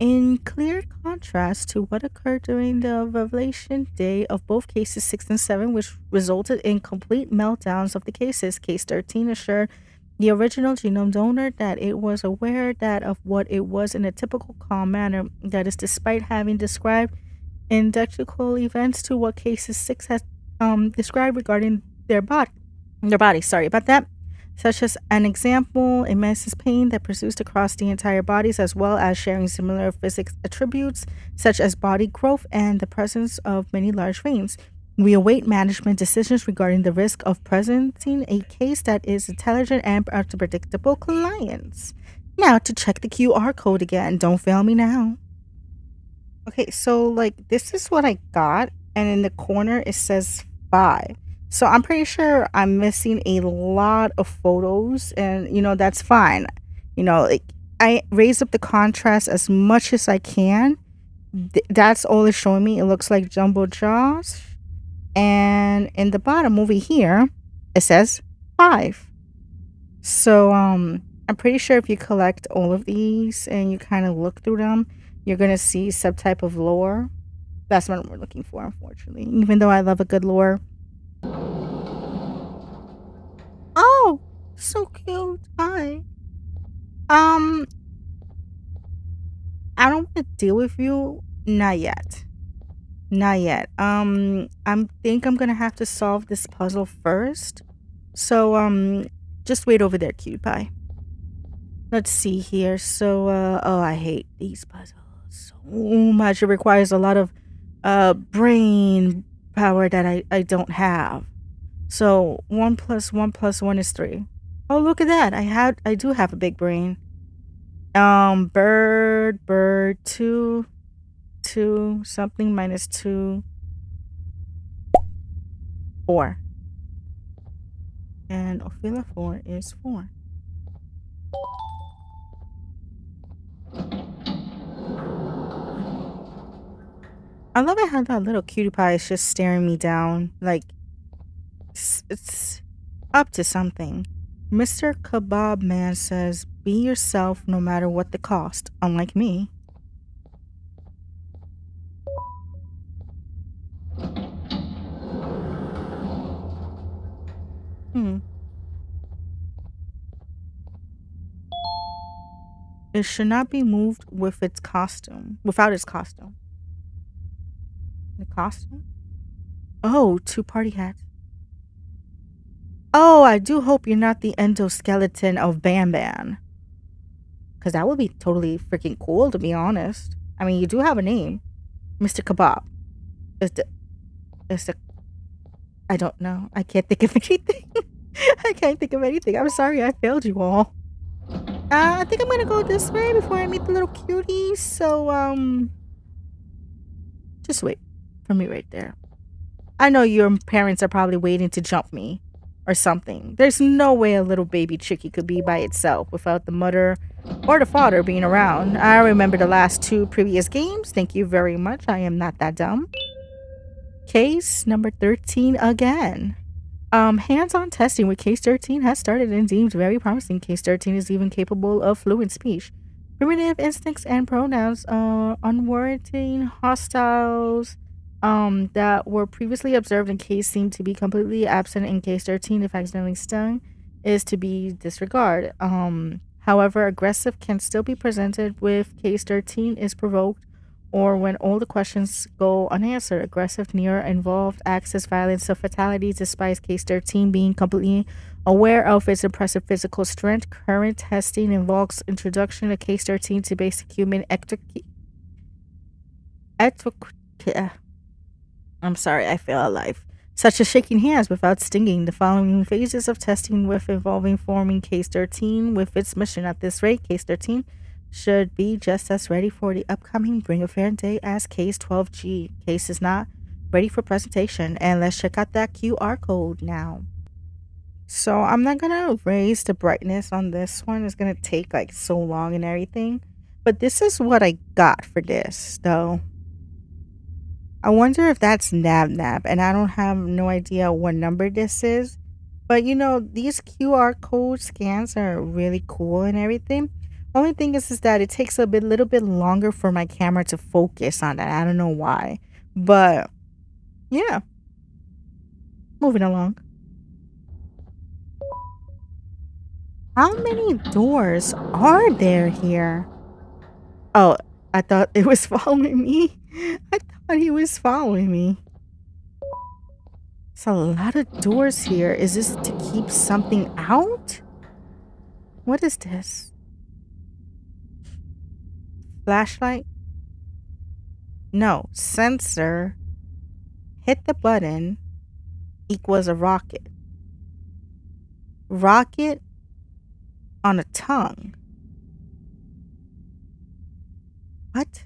Speaker 1: In clear contrast to what occurred during the revelation day of both cases 6 and 7, which resulted in complete meltdowns of the cases, case 13 assured the original genome donor that it was aware that of what it was in a typical calm manner, that is, despite having described identical events to what cases 6 has um, described regarding their body. Their body, sorry about that such as an example, immense pain that pursues across the entire bodies, as well as sharing similar physics attributes such as body growth and the presence of many large veins. We await management decisions regarding the risk of presenting a case that is intelligent and predictable clients. Now to check the QR code again. Don't fail me now. Okay, so like this is what I got, and in the corner it says five. So I'm pretty sure I'm missing a lot of photos, and you know, that's fine. You know, like I raise up the contrast as much as I can. Th- that's all it's showing me. It looks like Jumbo Josh. And in the bottom over here, it says five. So um I'm pretty sure if you collect all of these and you kind of look through them, you're gonna see subtype of lore. That's what we're looking for, unfortunately. Even though I love a good lore. Oh, so cute. Hi. Um, I don't want to deal with you. Not yet. Not yet. Um, I think I'm gonna have to solve this puzzle first. So, um, just wait over there, cutie pie. Let's see here. So, uh, oh, I hate these puzzles so much. It requires a lot of, uh, brain power that I, I don't have. So one plus one plus one is three. Oh, look at that! I had I do have a big brain. Um, bird, bird, two, two, something minus two, four, and Ophelia four is four. I love it how that little cutie pie is just staring me down, like it's, it's up to something. Mr. Kebab Man says, Be yourself no matter what the cost, unlike me. Hmm. It should not be moved with its costume, without its costume. The costume? Oh, two party hats. Oh, I do hope you're not the endoskeleton of Banban. Because that would be totally freaking cool, to be honest. I mean, you do have a name Mr. Kebab. Is the. Is the. I don't know. I can't think of anything. I can't think of anything. I'm sorry I failed you all. Uh, I think I'm gonna go this way before I meet the little cuties. So, um. Just wait for me right there. I know your parents are probably waiting to jump me or something. There's no way a little baby chickie could be by itself without the mother or the father being around. I remember the last two previous games. Thank you very much. I am not that dumb. Case number 13 again. Um, hands-on testing with case 13 has started and deemed very promising. Case 13 is even capable of fluent speech. Primitive instincts and pronouns are unwarranting hostiles um, that were previously observed in case seem to be completely absent in case 13 if accidentally stung is to be disregarded. Um, however, aggressive can still be presented with case 13 is provoked or when all the questions go unanswered. Aggressive near involved access, violence of fatalities despite case 13 being completely aware of its impressive physical strength. Current testing involves introduction of case 13 to basic human etiquette. I'm sorry, I feel alive. Such as shaking hands without stinging. The following phases of testing with involving forming case 13 with its mission at this rate. Case 13 should be just as ready for the upcoming Bring a Fair Day as Case 12G. Case is not ready for presentation, and let's check out that QR code now. So I'm not gonna raise the brightness on this one. It's gonna take like so long and everything. But this is what I got for this though. I wonder if that's Nabnab, and I don't have no idea what number this is. But you know, these QR code scans are really cool and everything. Only thing is, is that it takes a bit, little bit longer for my camera to focus on that. I don't know why, but yeah. Moving along. How many doors are there here? Oh, I thought it was following me. I thought he was following me. It's a lot of doors here. Is this to keep something out? What is this? Flashlight? No, sensor. Hit the button equals a rocket. Rocket on a tongue. What?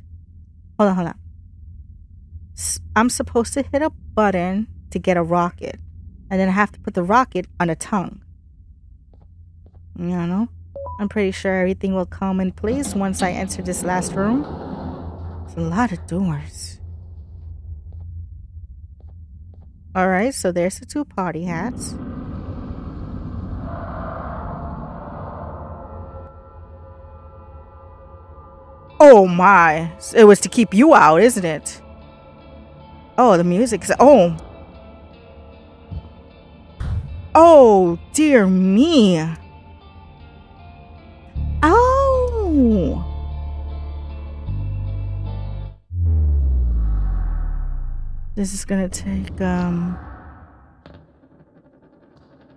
Speaker 1: Hold on, hold on. I'm supposed to hit a button to get a rocket, and then I have to put the rocket on a tongue. You know? I'm pretty sure everything will come in place once I enter this last room. It's a lot of doors. Alright, so there's the two party hats. Oh my. It was to keep you out, isn't it? Oh, the music's. Oh. Oh, dear me. This is gonna take um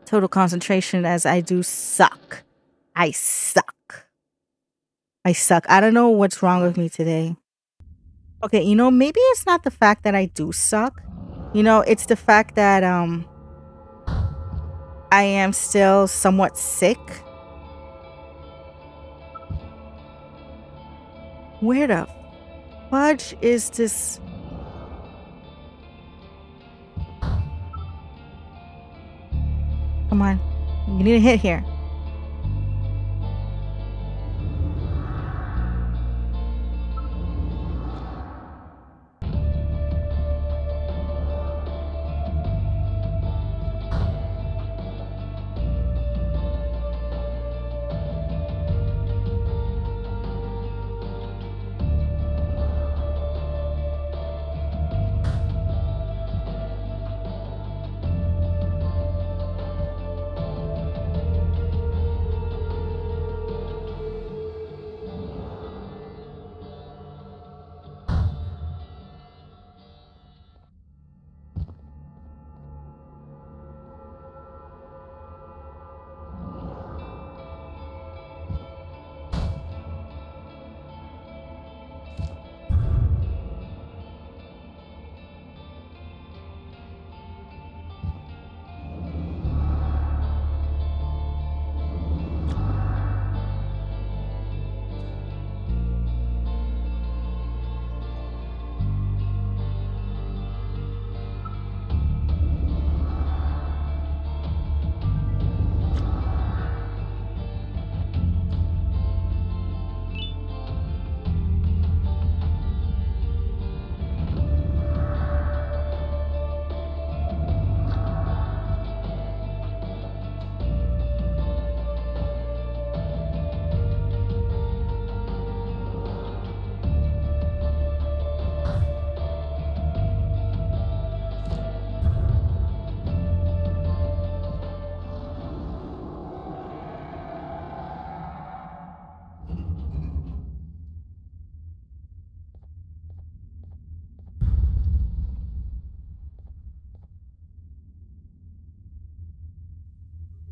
Speaker 1: total concentration as I do suck. I suck. I suck. I don't know what's wrong with me today. Okay, you know, maybe it's not the fact that I do suck. You know, it's the fact that um I am still somewhat sick. Where the fudge is this? Come on. You need a hit here.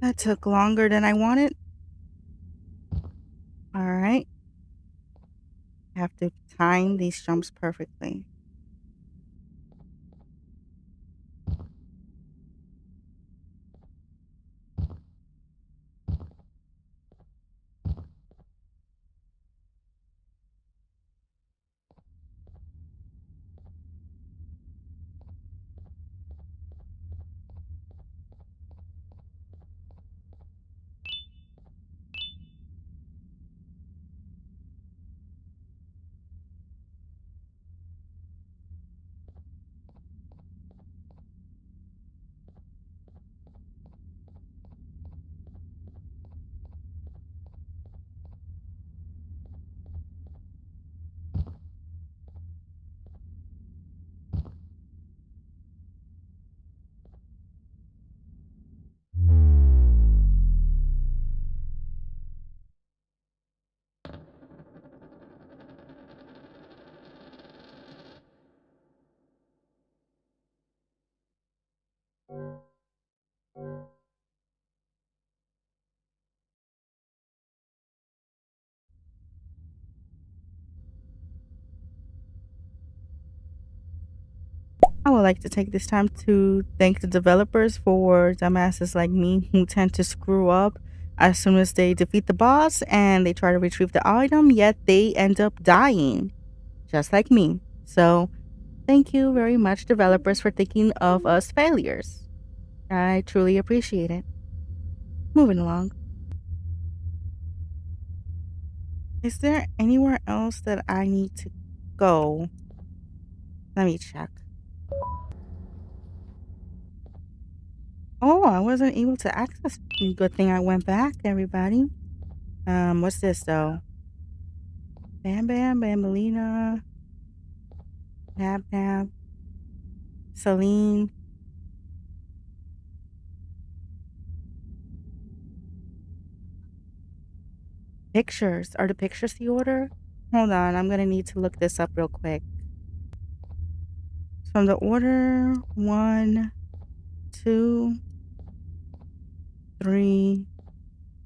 Speaker 1: That took longer than I wanted. Alright. I have to time these jumps perfectly. Would like to take this time to thank the developers for dumbasses like me who tend to screw up as soon as they defeat the boss and they try to retrieve the item, yet they end up dying, just like me. So, thank you very much, developers, for thinking of us failures. I truly appreciate it. Moving along. Is there anywhere else that I need to go? Let me check. Oh, I wasn't able to access. Good thing I went back, everybody. Um, what's this though? Bam Bam, Banbaleena, Nab Nab, Seline. Pictures. Are the pictures the order? Hold on, I'm gonna need to look this up real quick. From the order one, two, three,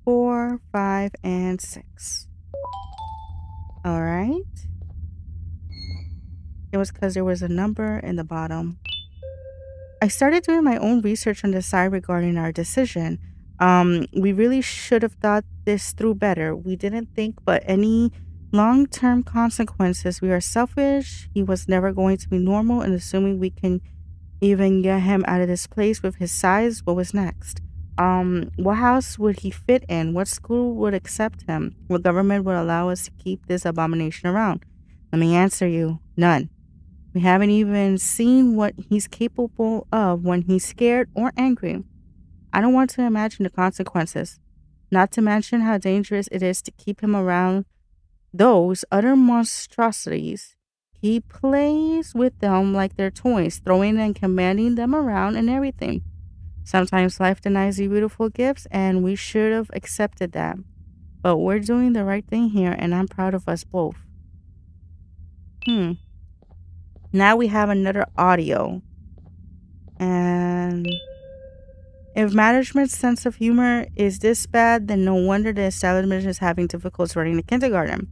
Speaker 1: four, five, and six. All right. It was because there was a number in the bottom. I started doing my own research on the side regarding our decision. Um, we really should have thought this through better. We didn't think but any long term consequences. We are selfish. He was never going to be normal, and assuming we can even get him out of this place with his size, what was next? Um, what house would he fit in? What school would accept him? What government would allow us to keep this abomination around? Let me answer you none. We haven't even seen what he's capable of when he's scared or angry. I don't want to imagine the consequences, not to mention how dangerous it is to keep him around those other monstrosities. He plays with them like they're toys, throwing and commanding them around and everything. Sometimes life denies you beautiful gifts, and we should have accepted that. But we're doing the right thing here, and I'm proud of us both. Hmm. Now we have another audio. And if management's sense of humor is this bad, then no wonder the establishment is having difficulties running the kindergarten.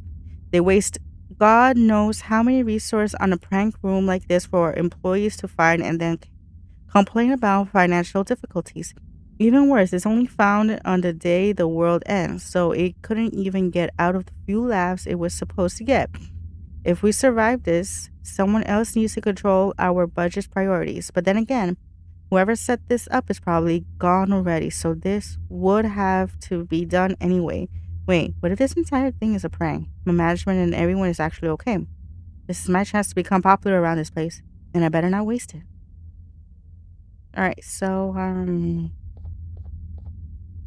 Speaker 1: They waste God knows how many resources on a prank room like this for employees to find and then complain about financial difficulties. Even worse, it's only found on the day the world ends, so it couldn't even get out of the few laughs it was supposed to get. If we survive this, someone else needs to control our budget's priorities. But then again, whoever set this up is probably gone already, so this would have to be done anyway. Wait, what if this entire thing is a prank? My management and everyone is actually okay. This is my chance to become popular around this place, and I better not waste it. Alright, so, um.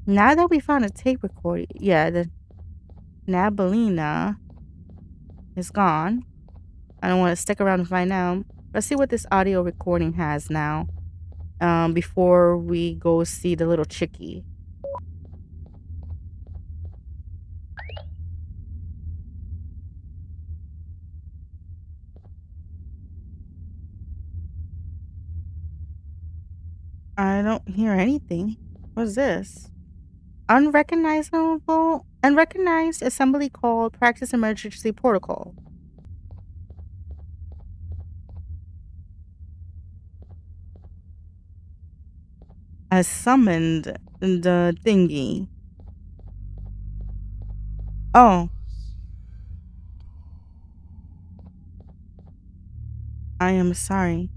Speaker 1: Now that we found a tape recorder, yeah, the Nabnaleena is gone. I don't want to stick around to find out. Let's see what this audio recording has now. Um, before we go see the little chickie. I don't hear anything. What's this? Unrecognizable, unrecognized assembly called Practice Emergency Protocol. I summoned the thingy. Oh. I am sorry.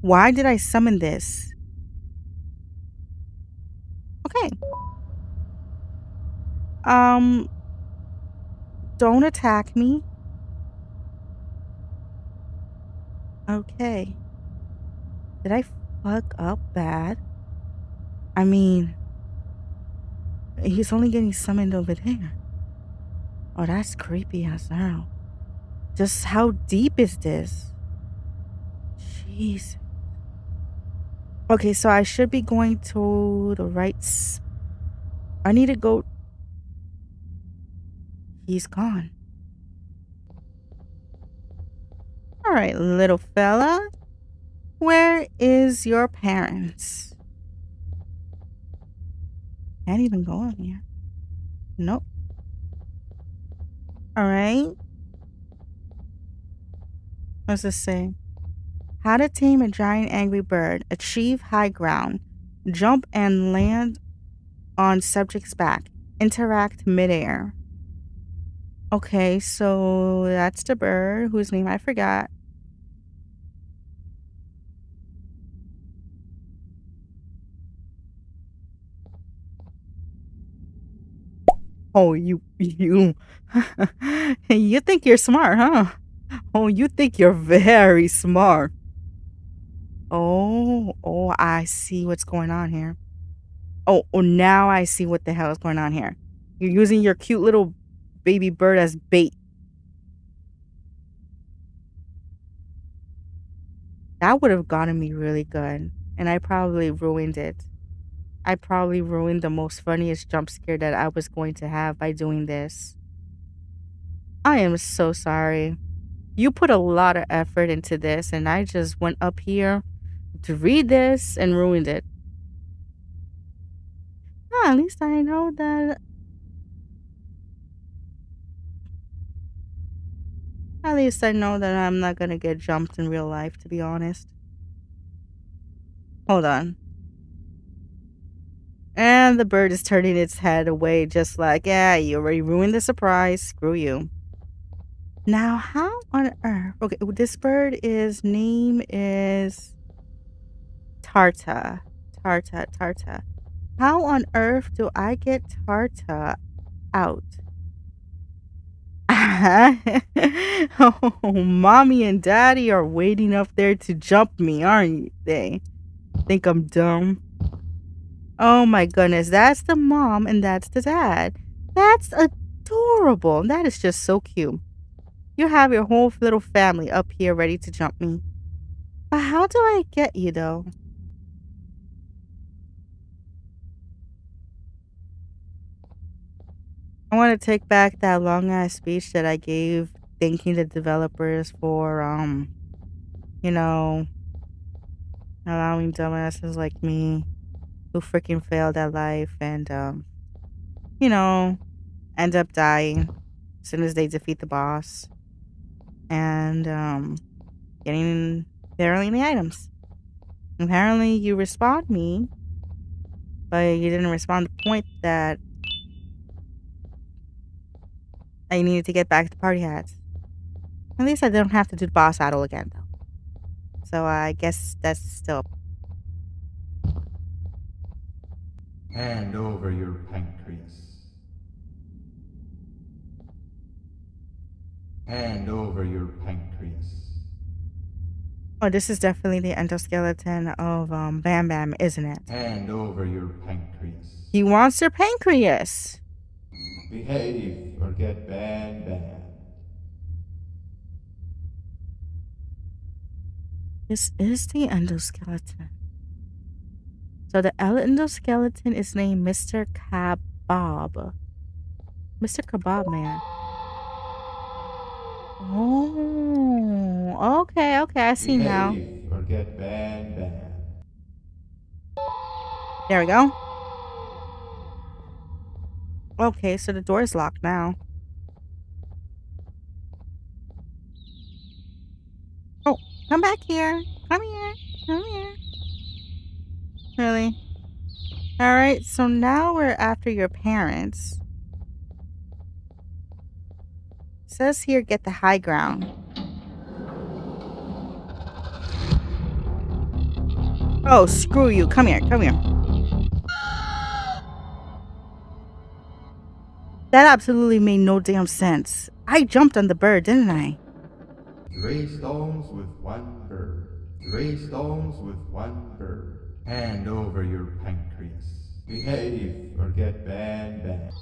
Speaker 1: Why did I summon this? Okay. Um, don't attack me. Okay. Did I fuck up bad? I mean, he's only getting summoned over there. Oh, that's creepy as hell. Just how deep is this? Jeez. Okay, so I should be going to the right. I need to go. He's gone. All right, little fella. Where is your parents? Can't even go in here. Nope. All right. What's this say? How to tame a giant angry bird. Achieve high ground. Jump and land on subject's back. Interact midair. Okay, so that's the bird whose name I forgot. Oh, you, you, you think you're smart, huh? Oh, you think you're very smart. Oh, oh, I see what's going on here. Oh, oh, now I see what the hell is going on here. You're using your cute little baby bird as bait. That would have gotten me really good, and I probably ruined it. I probably ruined the most funniest jump scare that I was going to have by doing this. I am so sorry. You put a lot of effort into this, and I just went up here to read this and ruined it. Ah, at least I know that. At least I know that I'm not gonna get jumped in real life, to be honest. Hold on. And the bird is turning its head away, just like, yeah, you already ruined the surprise. Screw you. Now, how on earth? Okay, this bird is name is Tarta. Tarta, Tarta. How on earth do I get Tarta out? oh, mommy and daddy are waiting up there to jump me, aren't they? Think I'm dumb? Oh my goodness, that's the mom and that's the dad. That's adorable. That is just so cute. You have your whole little family up here ready to jump me. But how do I get you though? I want to take back that long ass speech that I gave thanking the developers for um you know allowing dumbasses like me who freaking failed at life and, um, you know, end up dying as soon as they defeat the boss and um, getting barely any items. Apparently, you respond me, but you didn't respond the point that I needed to get back to party hats. At least I don't have to do the boss battle again, though. So I guess that's still
Speaker 2: Hand over your pancreas. Hand over your pancreas.
Speaker 1: Oh, this is definitely the endoskeleton of um, Banban, isn't it?
Speaker 2: Hand over your pancreas.
Speaker 1: He wants your pancreas.
Speaker 2: Behave or get banned, banned.
Speaker 1: This is the endoskeleton. So the endoskeleton is named Mr. Kabob. Mr. Kabob Man. Oh, okay, okay, I see now.
Speaker 2: Behave or get banned, banned.
Speaker 1: There we go. Okay, so the door is locked now. Oh, come back here. Come here. Come here. Really? Alright, so now we're after your parents. It says here get the high ground. Oh, screw you. Come here, come here. That absolutely made no damn sense. I jumped on the bird, didn't I?
Speaker 2: Three stones with one bird. Three stones with one bird. Hand over your pancreas. Behave or get banned, banned.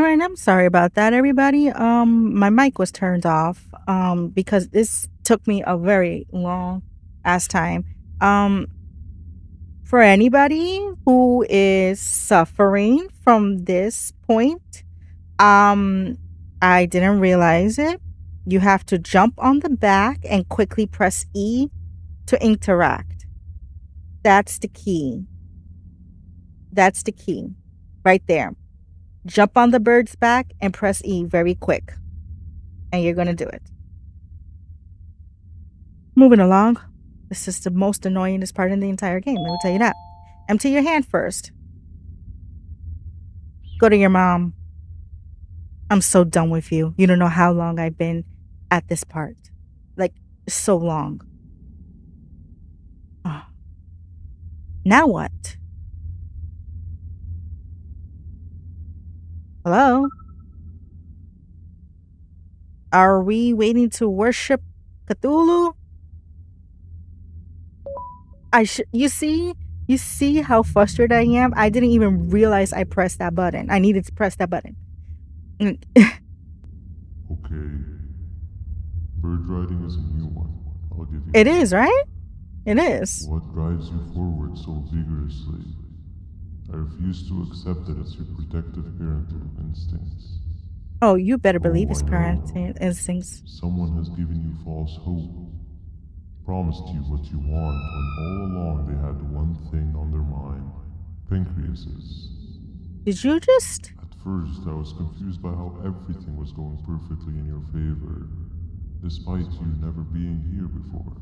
Speaker 1: All right, I'm sorry about that, everybody. Um, my mic was turned off. Um, because this took me a very long ass time. Um, for anybody who is suffering from this point, um, I didn't realize it. You have to jump on the back and quickly press E to interact. That's the key. That's the key right there. Jump on the bird's back and press E very quick. And you're going to do it. Moving along. This is the most annoyingest part in the entire game. Let me tell you that. Empty your hand first. Go to your mom. I'm so done with you. You don't know how long I've been at this part. Like, so long. Oh. Now what? Hello? Are we waiting to worship Cthulhu? I should you see you see how frustrated I am? I didn't even realize I pressed that button. I needed to press that button. Mm.
Speaker 3: Okay. Bird riding is a new one. I'll give you
Speaker 1: It is, right? It is.
Speaker 3: What drives you forward so vigorously? I refuse to accept it as your protective parental instincts.
Speaker 1: Oh, you better oh, believe
Speaker 3: Oh,
Speaker 1: his
Speaker 3: know.
Speaker 1: instincts.
Speaker 3: Someone has given you false hope. Promised you what you want when all along they had one thing on their mind. Pancreases.
Speaker 1: Did you just
Speaker 3: At first, I was confused by how everything was going perfectly in your favor, despite you never being here before.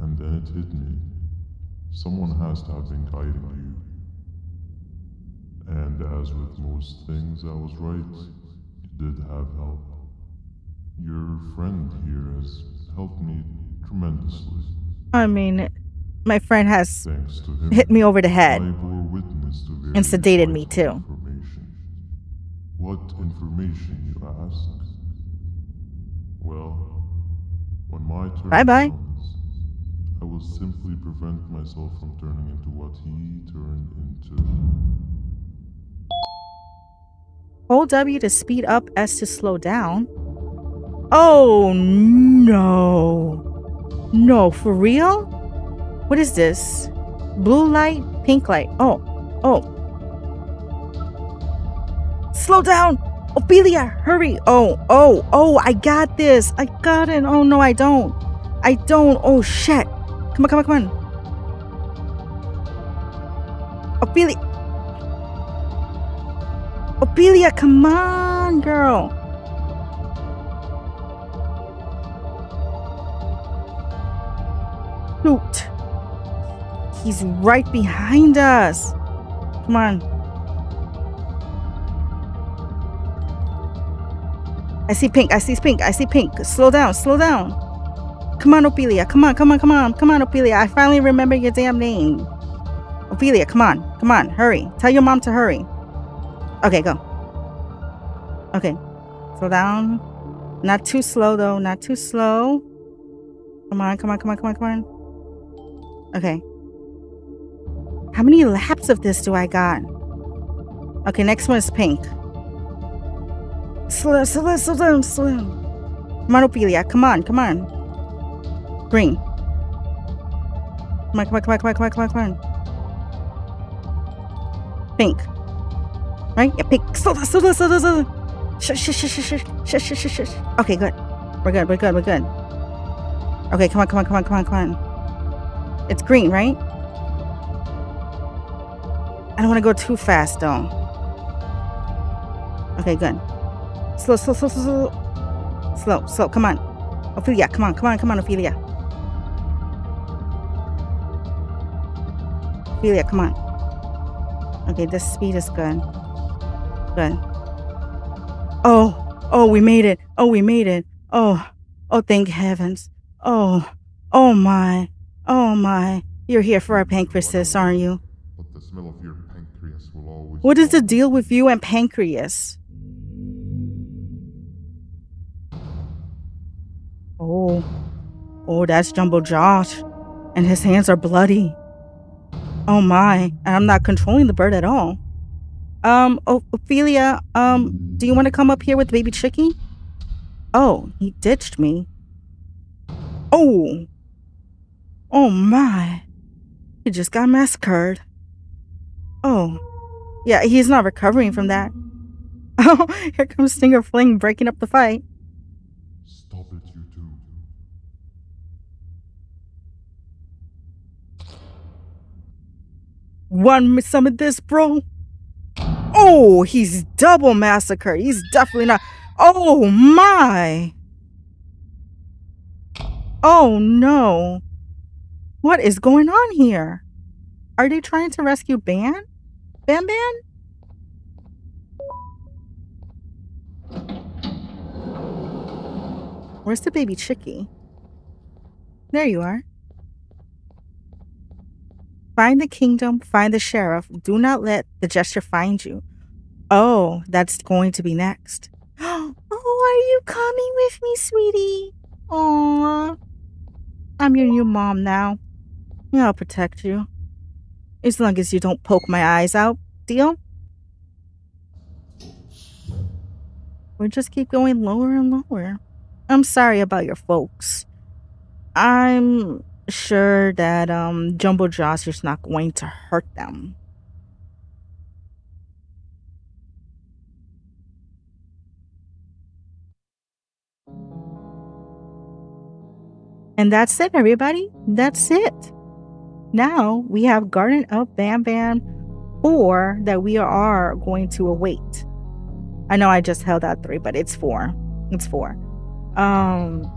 Speaker 3: And then it hit me. Someone has to have been guiding you. And as with most things, I was right. You did have help. Your friend here has helped me tremendously.
Speaker 1: I mean, my friend has
Speaker 3: him,
Speaker 1: hit me over the head. And sedated me, too.
Speaker 3: Information. What information, you ask? Well, when my turn
Speaker 1: Bye-bye.
Speaker 3: comes, I will simply prevent myself from turning into what he turned into.
Speaker 1: Hold W to speed up, S to slow down. Oh no. No, for real? What is this? Blue light, pink light. Oh, oh. Slow down! Ophelia, hurry! Oh, oh, oh, I got this. I got it. Oh no, I don't. I don't. Oh shit. Come on, come on, come on. Ophelia. Ophelia, come on, girl. Shoot. He's right behind us. Come on. I see pink. I see pink. I see pink. Slow down. Slow down. Come on, Ophelia. Come on, come on, come on. Come on, Ophelia. I finally remember your damn name. Ophelia, come on. Come on. Hurry. Tell your mom to hurry. Okay, go. Okay. Slow down. Not too slow though. Not too slow. Come on, come on, come on, come on, come on. Okay. How many laps of this do I got? Okay, next one is pink. Slow down, slow slow. Come on, Ophelia. Come on, come on. Green. Come on, come on, come on, come on, come on, come on, come on. Pink. Right? Yeah, pink. Slow down, slow down, slow down, slow down. Shush, shush, shush, shush, shush, shush, shush, shush. Okay, good. We're good, we're good, we're good. Okay, come on, come on, come on, come on, come on. It's green, right? I don't want to go too fast, though. Okay, good. Slow, slow, slow, slow, slow. Slow, slow, come on. Ophelia, come on, come on, come on, Ophelia. Ophelia, come on. Okay, this speed is good. Good. Oh, oh, we made it. Oh, we made it. Oh, oh, thank heavens. Oh, oh my. Oh my. You're here for our pancreas, aren't you?
Speaker 4: But the smell of your pancreas will always.
Speaker 1: What is the deal with you and pancreas? Oh, oh, that's Jumbo Josh, and his hands are bloody. Oh my, I'm not controlling the bird at all. Um, O- Ophelia, um, do you want to come up here with baby Chicky? Oh, he ditched me. Oh. Oh my. He just got massacred. Oh. Yeah, he's not recovering from that. Oh, here comes Stinger Flynn breaking up the fight.
Speaker 3: Stop it, you two.
Speaker 1: Want me some of this, bro? Oh, he's double massacred. He's definitely not. Oh my. Oh no. What is going on here? Are they trying to rescue Ban? Banban? Where's the baby chickie? There you are. Find the kingdom, find the sheriff. Do not let the gesture find you. Oh, that's going to be next. Oh, are you coming with me, sweetie? Aw. I'm your new mom now. Yeah, I'll protect you. As long as you don't poke my eyes out. Deal? We just keep going lower and lower. I'm sorry about your folks. I'm sure that um Jumbo Josh is not going to hurt them. And that's it, everybody. That's it. Now we have Garten of Banban 4 that we are going to await. I know I just held out three, but it's four. It's four. Um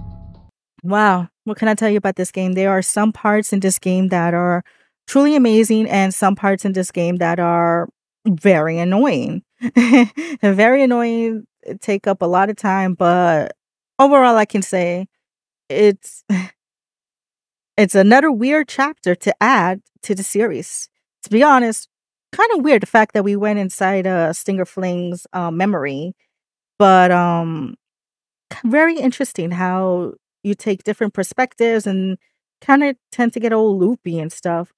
Speaker 1: wow, what can I tell you about this game? There are some parts in this game that are truly amazing and some parts in this game that are very annoying. very annoying, take up a lot of time, but overall I can say it's it's another weird chapter to add to the series. To be honest, kind of weird the fact that we went inside uh Stinger Flynn's uh, memory, but um very interesting how you take different perspectives and kind of tend to get all loopy and stuff.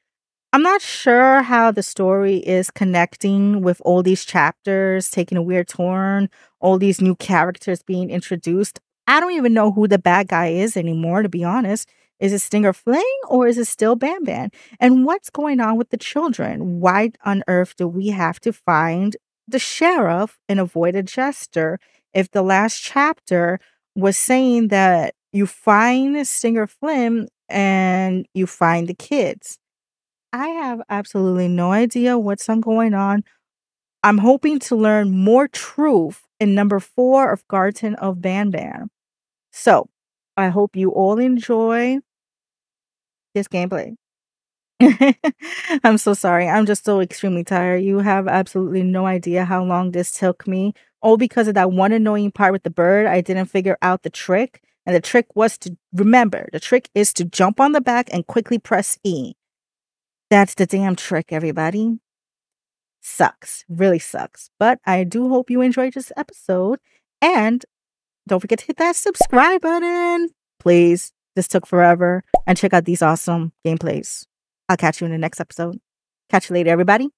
Speaker 1: I'm not sure how the story is connecting with all these chapters taking a weird turn, all these new characters being introduced. I don't even know who the bad guy is anymore, to be honest. Is it Stinger Flynn or is it still Banban? And what's going on with the children? Why on earth do we have to find the sheriff and avoid a jester if the last chapter was saying that you find Stinger Flynn and you find the kids? I have absolutely no idea what's going on. I'm hoping to learn more truth in number four of Garten of Banban. So I hope you all enjoy this gameplay. I'm so sorry. I'm just so extremely tired. You have absolutely no idea how long this took me. All because of that one annoying part with the bird. I didn't figure out the trick. And the trick was to remember the trick is to jump on the back and quickly press E. That's the damn trick, everybody. Sucks. Really sucks. But I do hope you enjoyed this episode. And don't forget to hit that subscribe button. Please. This took forever. And check out these awesome gameplays. I'll catch you in the next episode. Catch you later, everybody.